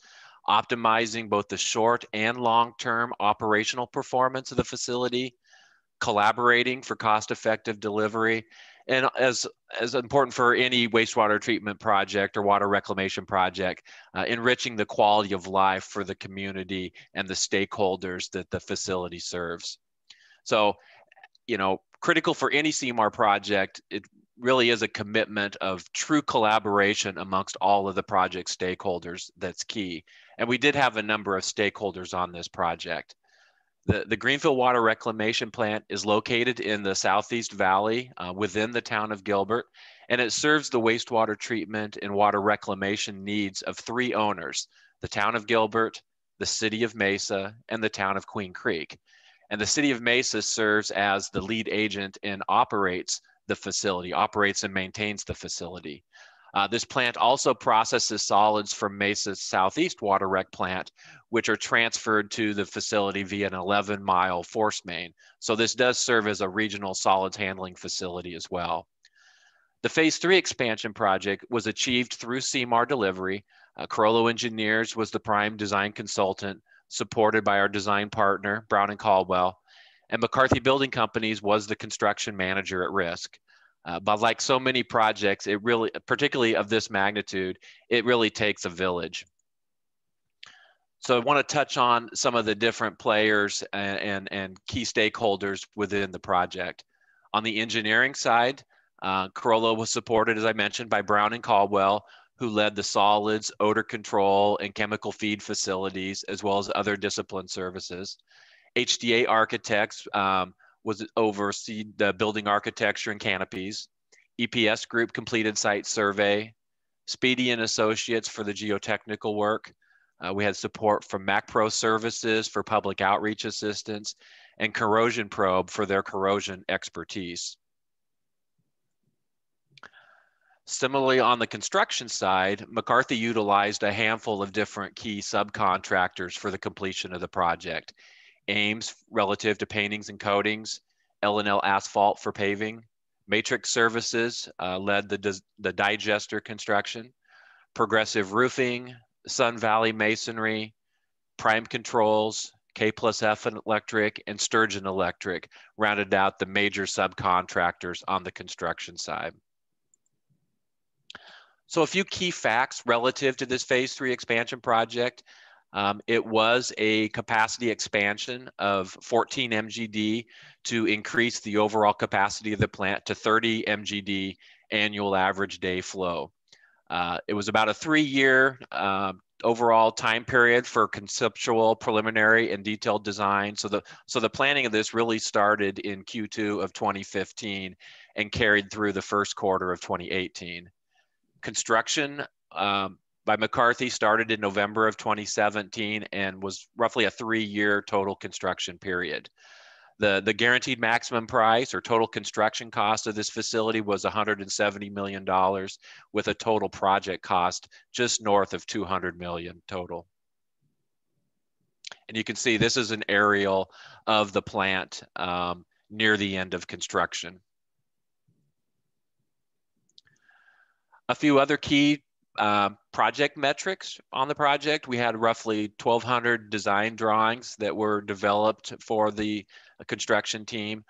Optimizing both the short and long-term operational performance of the facility, collaborating for cost-effective delivery, and as as important for any wastewater treatment project or water reclamation project, uh, enriching the quality of life for the community and the stakeholders that the facility serves. So, you know, critical for any CMAR project, it really is a commitment of true collaboration amongst all of the project stakeholders that's key. And we did have a number of stakeholders on this project. The, the Greenfield Water Reclamation Plant is located in the Southeast Valley uh, within the town of Gilbert, and it serves the wastewater treatment and water reclamation needs of three owners, the town of Gilbert, the city of Mesa, and the town of Queen Creek. And the city of Mesa serves as the lead agent and operates the facility, operates and maintains the facility. Uh, this plant also processes solids from Mesa's Southeast Water Rec plant, which are transferred to the facility via an 11 mile force main. So this does serve as a regional solids handling facility as well. The phase three expansion project was achieved through CMAR delivery. Uh, Carollo Engineers was the prime design consultant, supported by our design partner, Brown and Caldwell. And McCarthy Building Companies was the construction manager at risk. Uh, but like so many projects, it really, particularly of this magnitude, it really takes a village. So I want to touch on some of the different players and, and, and key stakeholders within the project. On the engineering side, uh, Carollo was supported, as I mentioned, by Brown and Caldwell, who led the solids, odor control, and chemical feed facilities, as well as other discipline services. HDA Architects um, was oversee the building architecture and canopies. EPS Group completed site survey. Speedie and Associates for the geotechnical work. Uh, we had support from MacPro Services for public outreach assistance and Corrosion Probe for their corrosion expertise. Similarly, on the construction side, McCarthy utilized a handful of different key subcontractors for the completion of the project. Ames relative to paintings and coatings, L&L Asphalt for paving, Matrix Services uh, led the, the digester construction. Progressive Roofing, Sun Valley Masonry, Prime Controls, K plus F Electric, and Sturgeon Electric rounded out the major subcontractors on the construction side. So a few key facts relative to this phase three expansion project. Um, it was a capacity expansion of 14 MGD to increase the overall capacity of the plant to 30 MGD annual average day flow. Uh, it was about a three year uh, overall time period for conceptual, preliminary, and detailed design. So the so the planning of this really started in Q2 of 2015 and carried through the first quarter of 2018. Construction um, by McCarthy started in November of 2017 and was roughly a three-year total construction period. The, the guaranteed maximum price or total construction cost of this facility was $170 million with a total project cost just north of 200 million total. And you can see this is an aerial of the plant um, near the end of construction. A few other key uh, project metrics on the project. We had roughly 1,200 design drawings that were developed for the construction team.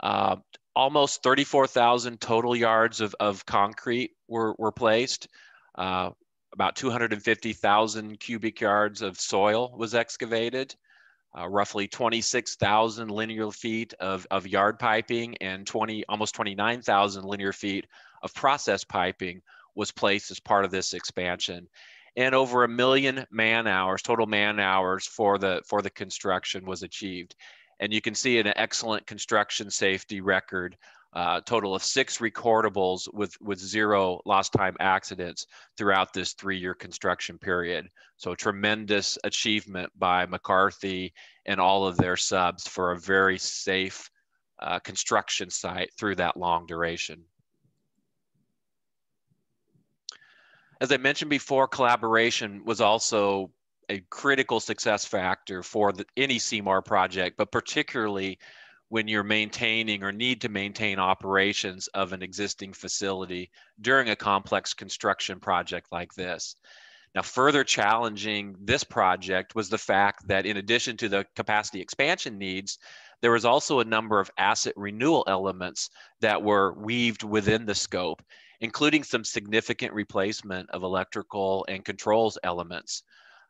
Uh, almost 34,000 total yards of, of concrete were, were placed. Uh, about 250,000 cubic yards of soil was excavated. Uh, roughly 26,000 linear feet of, of yard piping and 20, almost 29,000 linear feet of process piping was placed as part of this expansion. And over a million man hours total man hours for the for the construction was achieved. And you can see an excellent construction safety record uh, total of six recordables with with zero lost time accidents throughout this three-year construction period. So tremendous achievement by mccarthy and all of their subs for a very safe uh, construction site through that long duration As I mentioned before, collaboration was also a critical success factor for the, any CMAR project, but particularly when you're maintaining or need to maintain operations of an existing facility during a complex construction project like this. Now, further challenging this project was the fact that in addition to the capacity expansion needs, there was also a number of asset renewal elements that were weaved within the scope including some significant replacement of electrical and controls elements.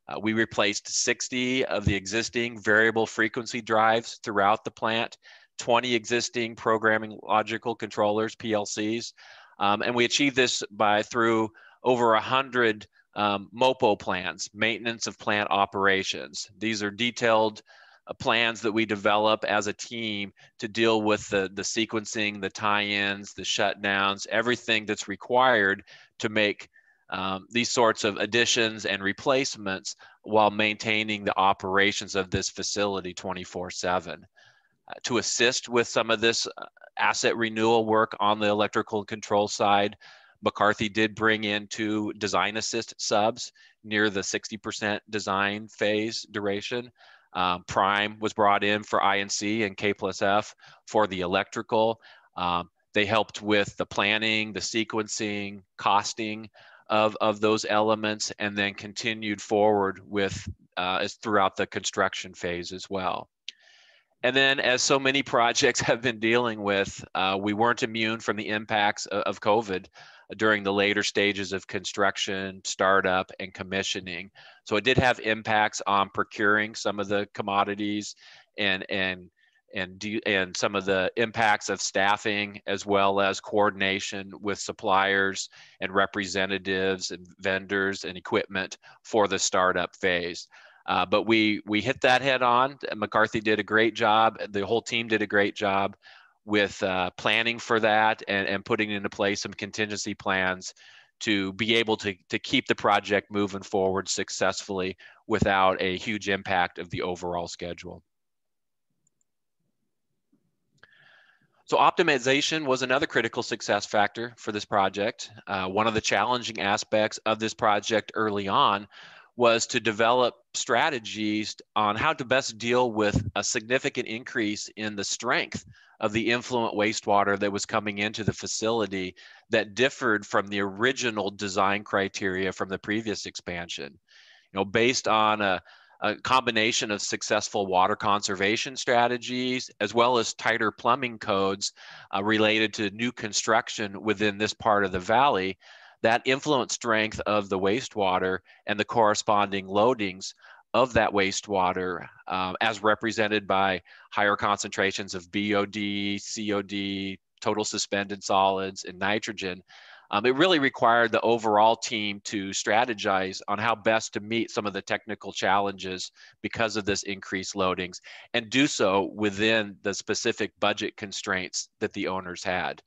Uh, we replaced 60 of the existing variable frequency drives throughout the plant, 20 existing programming logical controllers, PLCs, um, and we achieved this by through over 100 um, MOPO plans, maintenance of plant operations. These are detailed plans that we develop as a team to deal with the, the sequencing, the tie-ins, the shutdowns, everything that's required to make um, these sorts of additions and replacements while maintaining the operations of this facility 24 7. Uh, to assist with some of this uh, asset renewal work on the electrical control side, McCarthy did bring in two design assist subs near the 60% design phase duration. Um, Prime was brought in for I&C and K plus F for the electrical. Um, they helped with the planning, the sequencing, costing of, of those elements, and then continued forward with uh, as throughout the construction phase as well. And then, as so many [LAUGHS] projects have been dealing with, uh, we weren't immune from the impacts of, of COVID during the later stages of construction, startup, and commissioning. So it did have impacts on procuring some of the commodities and and and do, and some of the impacts of staffing as well as coordination with suppliers and representatives and vendors and equipment for the startup phase. Uh, but we we hit that head on. McCarthy did a great job. The whole team did a great job with uh, planning for that and, and putting into place some contingency plans to be able to, to keep the project moving forward successfully without a huge impact of the overall schedule. So optimization was another critical success factor for this project. Uh, one of the challenging aspects of this project early on was to develop strategies on how to best deal with a significant increase in the strength of the influent wastewater that was coming into the facility that differed from the original design criteria from the previous expansion. You know, based on a, a combination of successful water conservation strategies as well as tighter plumbing codes uh, related to new construction within this part of the valley, that influent strength of the wastewater and the corresponding loadings of that wastewater um, as represented by higher concentrations of BOD, COD, total suspended solids, and nitrogen. Um, it really required the overall team to strategize on how best to meet some of the technical challenges because of this increased loadings and do so within the specific budget constraints that the owners had.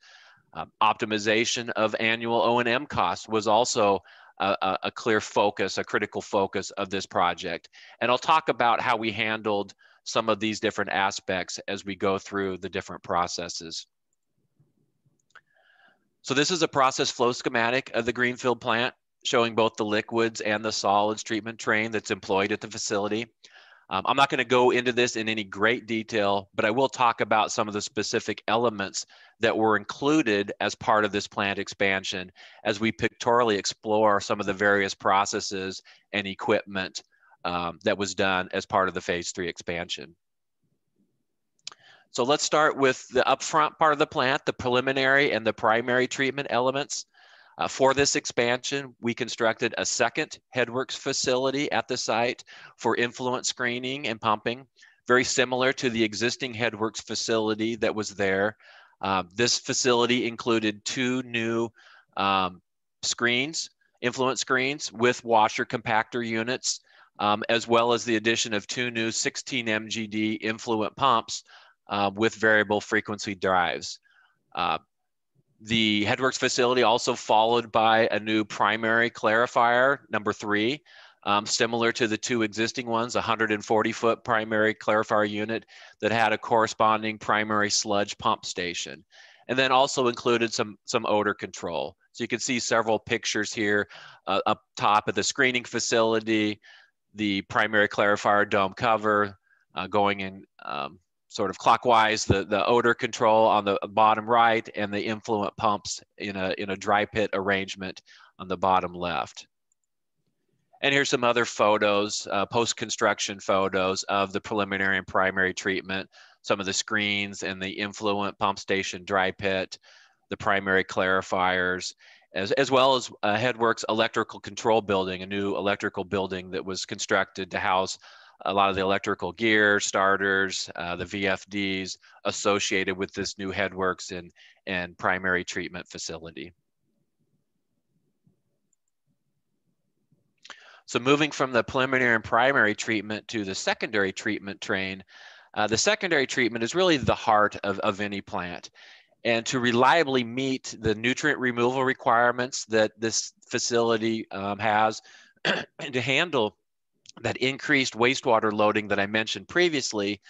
Um, optimization of annual O&M costs was also a, a, clear focus, a critical focus of this project. And I'll talk about how we handled some of these different aspects as we go through the different processes. So this is a process flow schematic of the Greenfield plant showing both the liquids and the solids treatment train that's employed at the facility. Um, I'm not going to go into this in any great detail, but I will talk about some of the specific elements that were included as part of this plant expansion as we pictorially explore some of the various processes and equipment um, that was done as part of the phase three expansion. So let's start with the upfront part of the plant, the preliminary and the primary treatment elements. Uh, for this expansion, we constructed a second headworks facility at the site for influent screening and pumping, very similar to the existing headworks facility that was there. Uh, this facility included two new um, screens, influent screens with washer compactor units, um, as well as the addition of two new 16 MGD influent pumps uh, with variable frequency drives. The Headworks facility also followed by a new primary clarifier, number three, um, similar to the two existing ones, 140 foot primary clarifier unit that had a corresponding primary sludge pump station. And then also included some, some odor control. So you can see several pictures here uh, up top of the screening facility, the primary clarifier dome cover uh, going in um, sort of clockwise, the, the odor control on the bottom right and the influent pumps in a, in a dry pit arrangement on the bottom left. And here's some other photos, uh, post-construction photos of the preliminary and primary treatment, some of the screens and the influent pump station dry pit, the primary clarifiers, as, as well as uh, Headworks electrical control building, a new electrical building that was constructed to house a lot of the electrical gear, starters, uh, the VFDs associated with this new headworks and, and primary treatment facility. So moving from the preliminary and primary treatment to the secondary treatment train, uh, the secondary treatment is really the heart of, of any plant. And to reliably meet the nutrient removal requirements that this facility um, has, and [CLEARS THROAT] to handle that increased wastewater loading that I mentioned previously,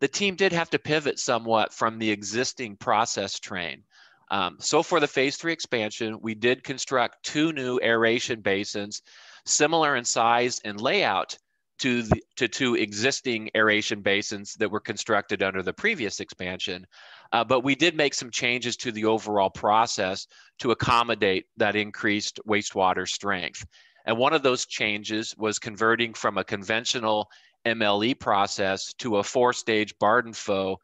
the team did have to pivot somewhat from the existing process train. Um, so for the phase three expansion, we did construct two new aeration basins, similar in size and layout to the to two existing aeration basins that were constructed under the previous expansion. Uh, but we did make some changes to the overall process to accommodate that increased wastewater strength. And one of those changes was converting from a conventional MLE process to a four stage Bardenpho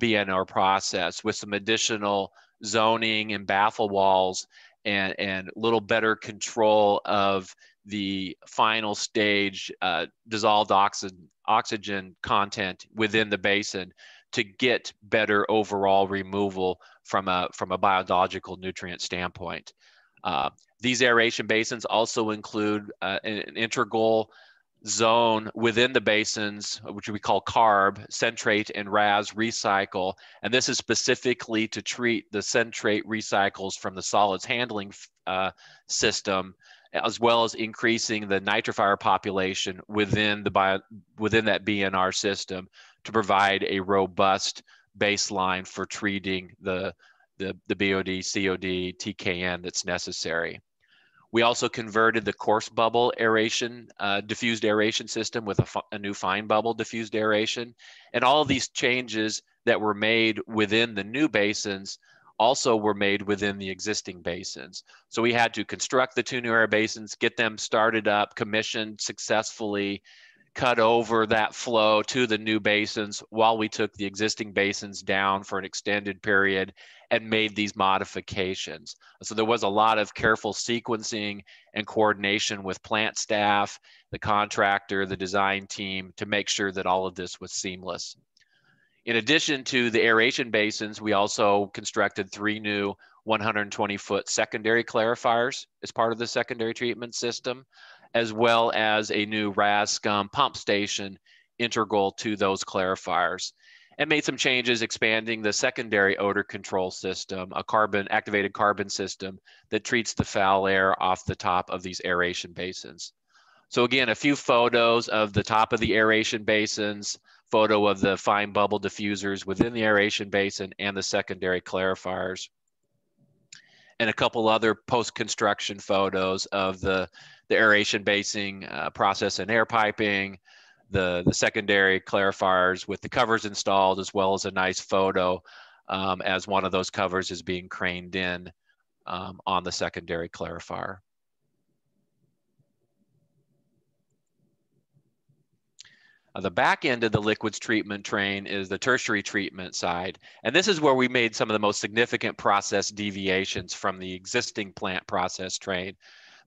BNR process with some additional zoning and baffle walls and, and little better control of the final stage uh, dissolved oxygen, oxygen content within the basin to get better overall removal from a, from a biological nutrient standpoint. Uh, these aeration basins also include uh, an, an integral zone within the basins, which we call CARB, centrate and RAS recycle. And this is specifically to treat the centrate recycles from the solids handling uh, system, as well as increasing the nitrifier population within the bio, within that BNR system to provide a robust baseline for treating the, the, the BOD, COD, TKN that's necessary. We also converted the coarse bubble aeration, uh, diffused aeration system with a, a, new fine bubble diffused aeration. And all these changes that were made within the new basins also were made within the existing basins. So we had to construct the two new air basins, get them started up, commissioned successfully, cut over that flow to the new basins while we took the existing basins down for an extended period and made these modifications. So there was a lot of careful sequencing and coordination with plant staff, the contractor, the design team to make sure that all of this was seamless. In addition to the aeration basins, we also constructed three new 120 foot secondary clarifiers as part of the secondary treatment system as well as a new RAS scum pump station integral to those clarifiers and made some changes expanding the secondary odor control system, a carbon activated carbon system that treats the foul air off the top of these aeration basins. So again, a few photos of the top of the aeration basins, photo of the fine bubble diffusers within the aeration basin and the secondary clarifiers. And a couple other post-construction photos of the the aeration basing uh, process and air piping, the, the secondary clarifiers with the covers installed, as well as a nice photo um, as one of those covers is being craned in um, on the secondary clarifier. Uh, the back end of the liquids treatment train is the tertiary treatment side. And this is where we made some of the most significant process deviations from the existing plant process train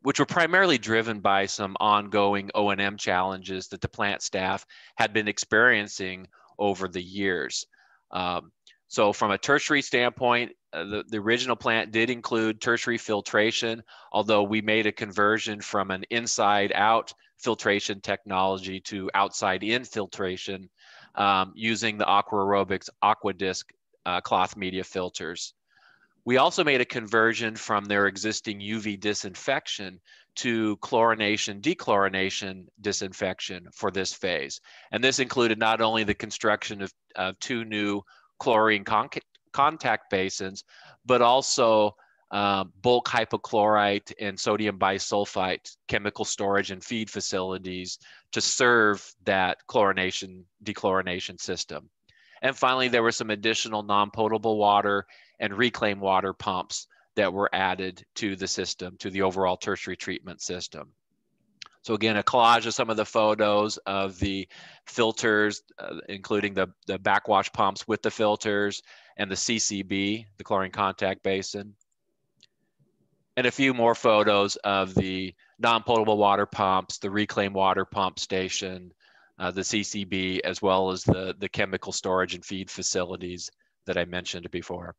which were primarily driven by some ongoing O&M challenges that the plant staff had been experiencing over the years. Um, so from a tertiary standpoint, uh, the, the original plant did include tertiary filtration, although we made a conversion from an inside out filtration technology to outside in filtration um, using the Aqua-Aerobics AquaDisk uh, cloth media filters. We also made a conversion from their existing UV disinfection to chlorination, dechlorination disinfection for this phase. And this included not only the construction of, of two new chlorine con contact basins, but also uh, bulk hypochlorite and sodium bisulfite chemical storage and feed facilities to serve that chlorination, dechlorination system. And finally, there was some additional non-potable water and reclaim water pumps that were added to the system, to the overall tertiary treatment system. So again, a collage of some of the photos of the filters, uh, including the, the backwash pumps with the filters and the CCB, the chlorine contact basin. And a few more photos of the non-potable water pumps, the reclaim water pump station, uh, the CCB, as well as the, the chemical storage and feed facilities that I mentioned before.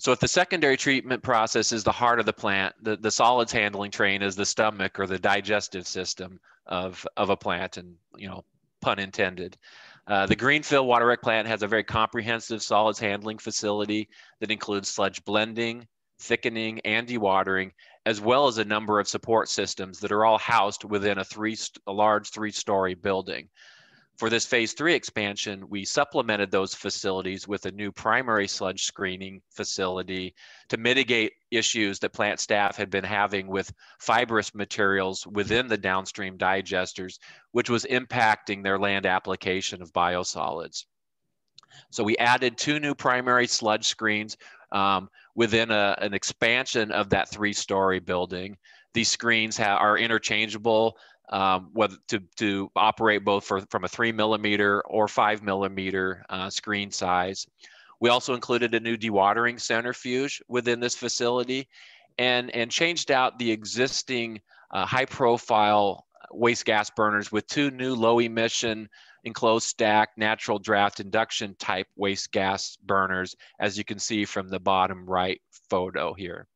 So if the secondary treatment process is the heart of the plant, the, the solids handling train is the stomach or the digestive system of, of a plant and, you know, pun intended. Uh, the Greenfield Water Rec plant has a very comprehensive solids handling facility that includes sludge blending, thickening, and dewatering, as well as a number of support systems that are all housed within a, three, a large three-story building. For this phase three expansion, we supplemented those facilities with a new primary sludge screening facility to mitigate issues that plant staff had been having with fibrous materials within the downstream digesters, which was impacting their land application of biosolids. So we added two new primary sludge screens um, within a, an expansion of that three-story building. These screens are interchangeable um, whether to, to operate both for, from a three millimeter or five millimeter uh, screen size. We also included a new dewatering centrifuge within this facility and, and changed out the existing uh, high profile waste gas burners with two new low emission enclosed stack natural draft induction type waste gas burners, as you can see from the bottom right photo here.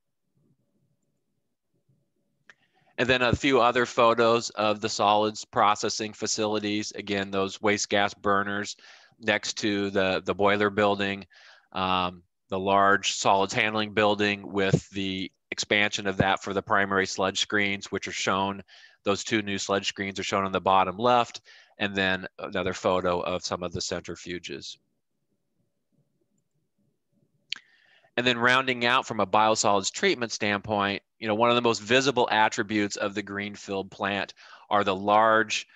And then a few other photos of the solids processing facilities. Again, those waste gas burners next to the, the boiler building, um, the large solids handling building with the expansion of that for the primary sludge screens, which are shown, those two new sludge screens are shown on the bottom left, and then another photo of some of the centrifuges. And then rounding out from a biosolids treatment standpoint, you know, one of the most visible attributes of the greenfield plant are the large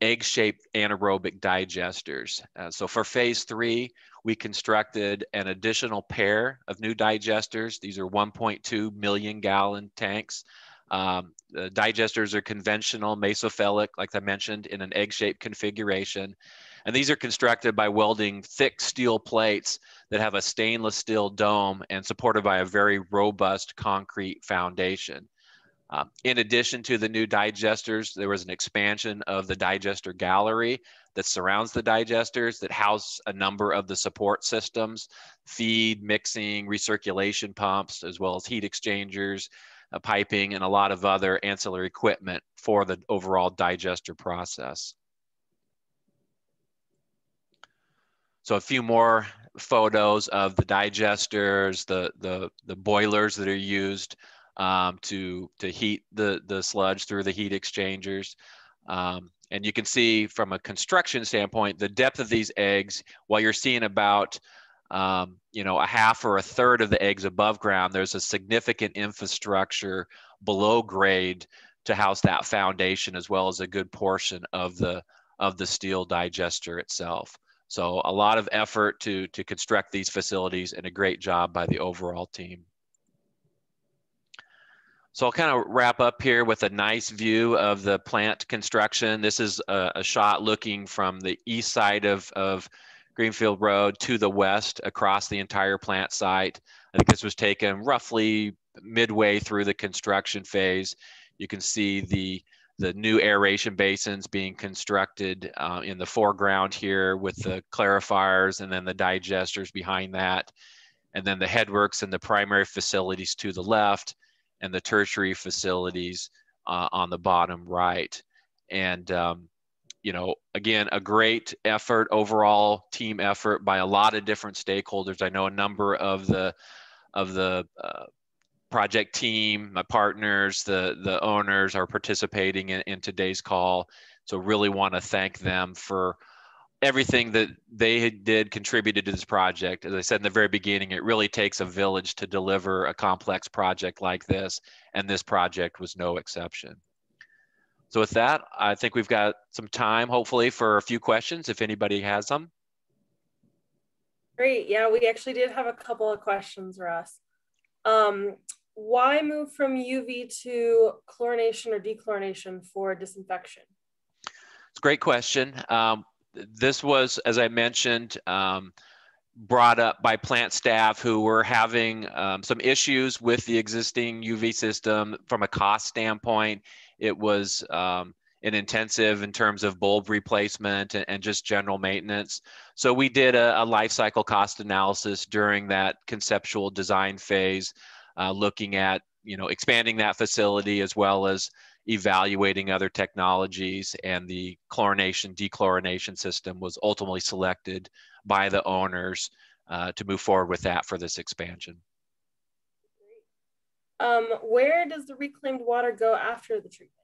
egg-shaped anaerobic digesters. Uh, so for phase three, we constructed an additional pair of new digesters. These are 1.2 million gallon tanks. Um, the digesters are conventional mesophilic, like I mentioned, in an egg-shaped configuration. And these are constructed by welding thick steel plates that have a stainless steel dome and supported by a very robust concrete foundation. Um, in addition to the new digesters, there was an expansion of the digester gallery that surrounds the digesters that house a number of the support systems, feed, mixing, recirculation pumps, as well as heat exchangers, uh, piping, and a lot of other ancillary equipment for the overall digester process. So a few more photos of the digesters, the, the, the boilers that are used um, to, to heat the, the sludge through the heat exchangers. Um, and you can see from a construction standpoint, the depth of these eggs, while you're seeing about um, you know, a half or a third of the eggs above ground, there's a significant infrastructure below grade to house that foundation as well as a good portion of the of the steel digester itself. So a lot of effort to, to construct these facilities and a great job by the overall team. So I'll kind of wrap up here with a nice view of the plant construction. This is a, a shot looking from the east side of, of Greenfield Road to the west across the entire plant site. I think this was taken roughly midway through the construction phase. You can see the the new aeration basins being constructed uh, in the foreground here with the clarifiers and then the digesters behind that. And then the headworks and the primary facilities to the left and the tertiary facilities uh, on the bottom right. And, um, you know, again, a great effort, overall team effort by a lot of different stakeholders. I know a number of the of the uh, project team, my partners, the the owners are participating in, in today's call. So really want to thank them for everything that they did contributed to this project. As I said in the very beginning, it really takes a village to deliver a complex project like this, and this project was no exception. So with that, I think we've got some time, hopefully, for a few questions if anybody has them. Great. Yeah, we actually did have a couple of questions, Ross. Um, why move from UV to chlorination or dechlorination for disinfection? It's a great question. Um, this was, as I mentioned, um, brought up by plant staff who were having um, some issues with the existing UV system from a cost standpoint. It was um, an intensive in terms of bulb replacement and, and just general maintenance. So we did a, a, life cycle cost analysis during that conceptual design phase, uh, looking at you know expanding that facility as well as evaluating other technologies. And the chlorination dechlorination system was ultimately selected by the owners uh, to move forward with that for this expansion. Um, where does the reclaimed water go after the treatment?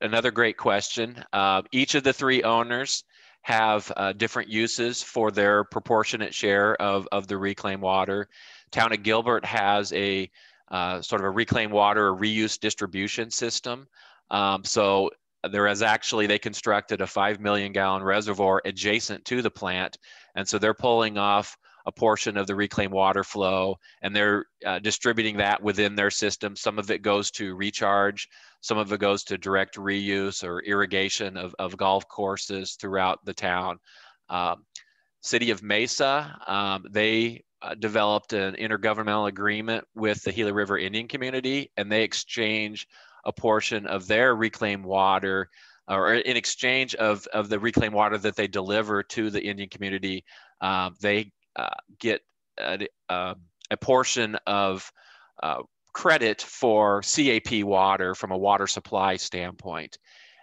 another great question. Uh, each of the three owners have uh, different uses for their proportionate share of, of the reclaimed water. Town of Gilbert has a uh, sort of a reclaimed water reuse distribution system. Um, so there is actually, they constructed a 5 million gallon reservoir adjacent to the plant. And so they're pulling off a portion of the reclaimed water flow and they're uh, distributing that within their system. Some of it goes to recharge, some of it goes to direct reuse or irrigation of, of golf courses throughout the town. Um, City of Mesa, um, they uh, developed an intergovernmental agreement with the Gila River Indian community, and they exchange a portion of their reclaimed water or in exchange of, of the reclaimed water that they deliver to the Indian community, uh, they uh, get a, uh, a, portion of uh, credit for CAP water from a water supply standpoint.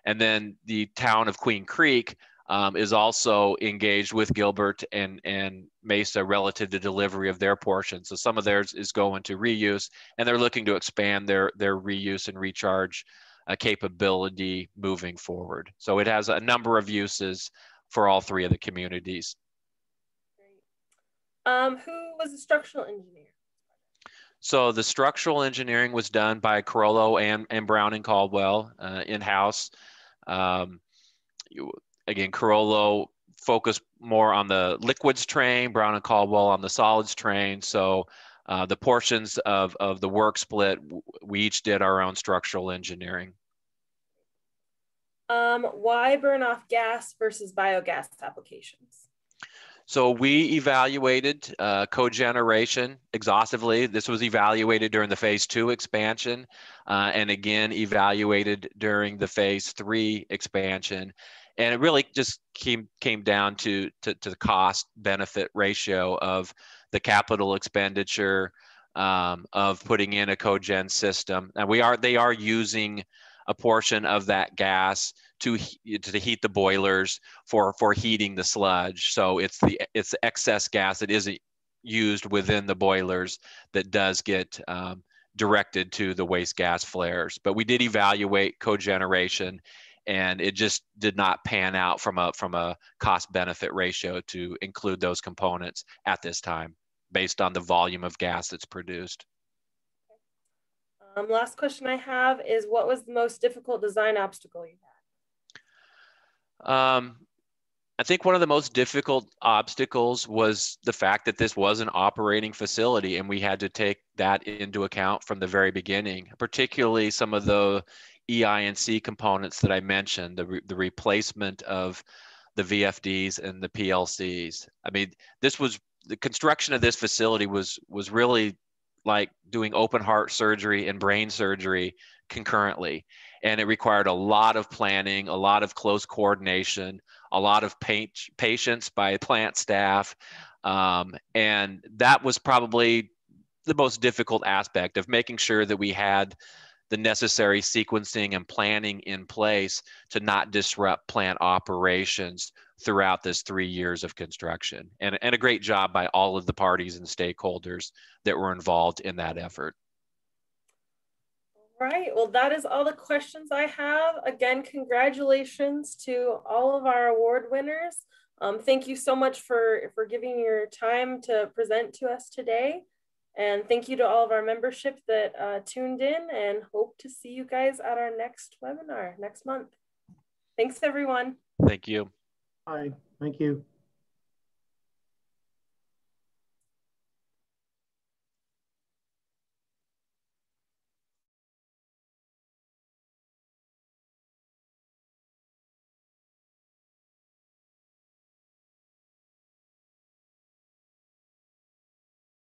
And then the town of Queen Creek um, is also engaged with Gilbert and, and Mesa relative to delivery of their portion. So some of theirs is going to reuse, and they're looking to expand their, their reuse and recharge uh, capability moving forward. So it has a number of uses for all three of the communities. Um, who was the structural engineer? So the structural engineering was done by Carollo and, and Brown and Caldwell uh, in-house. Um, again, Carollo focused more on the liquids train, Brown and Caldwell on the solids train. So uh, the portions of, of the work split, we each did our own structural engineering. Um, why burn off gas versus biogas applications? So we evaluated uh, cogeneration exhaustively. This was evaluated during the phase two expansion uh, and again evaluated during the phase three expansion. And it really just came, came down to, to, to the cost benefit ratio of the capital expenditure um, of putting in a cogen system. And we are, they are using a portion of that gas to to heat the boilers for for heating the sludge. So it's the it's excess gas that isn't used within the boilers that does get um, directed to the waste gas flares. But we did evaluate cogeneration, and it just did not pan out from a from a cost benefit ratio to include those components at this time, based on the volume of gas that's produced. Um, last question I have is what was the most difficult design obstacle you had? Um, I think one of the most difficult obstacles was the fact that this was an operating facility and we had to take that into account from the very beginning, particularly some of the EI and C components that I mentioned, the, re the replacement of the VFDs and the PLCs. I mean, this was the construction of this facility was was really like doing open heart surgery and brain surgery concurrently. And it required a lot of planning, a lot of close coordination, a lot of patience by [LAUGHS] plant staff. Um, and that was probably the most difficult aspect of making sure that we had the necessary sequencing and planning in place to not disrupt plant operations throughout this three years of construction. And, and a great job by all of the parties and stakeholders that were involved in that effort. All right, well, that is all the questions I have. Again, congratulations to all of our award winners. Um, thank you so much for, for giving your time to present to us today. And thank you to all of our membership that uh, tuned in and hope to see you guys at our next webinar next month. Thanks, everyone. Thank you. Hi, thank you.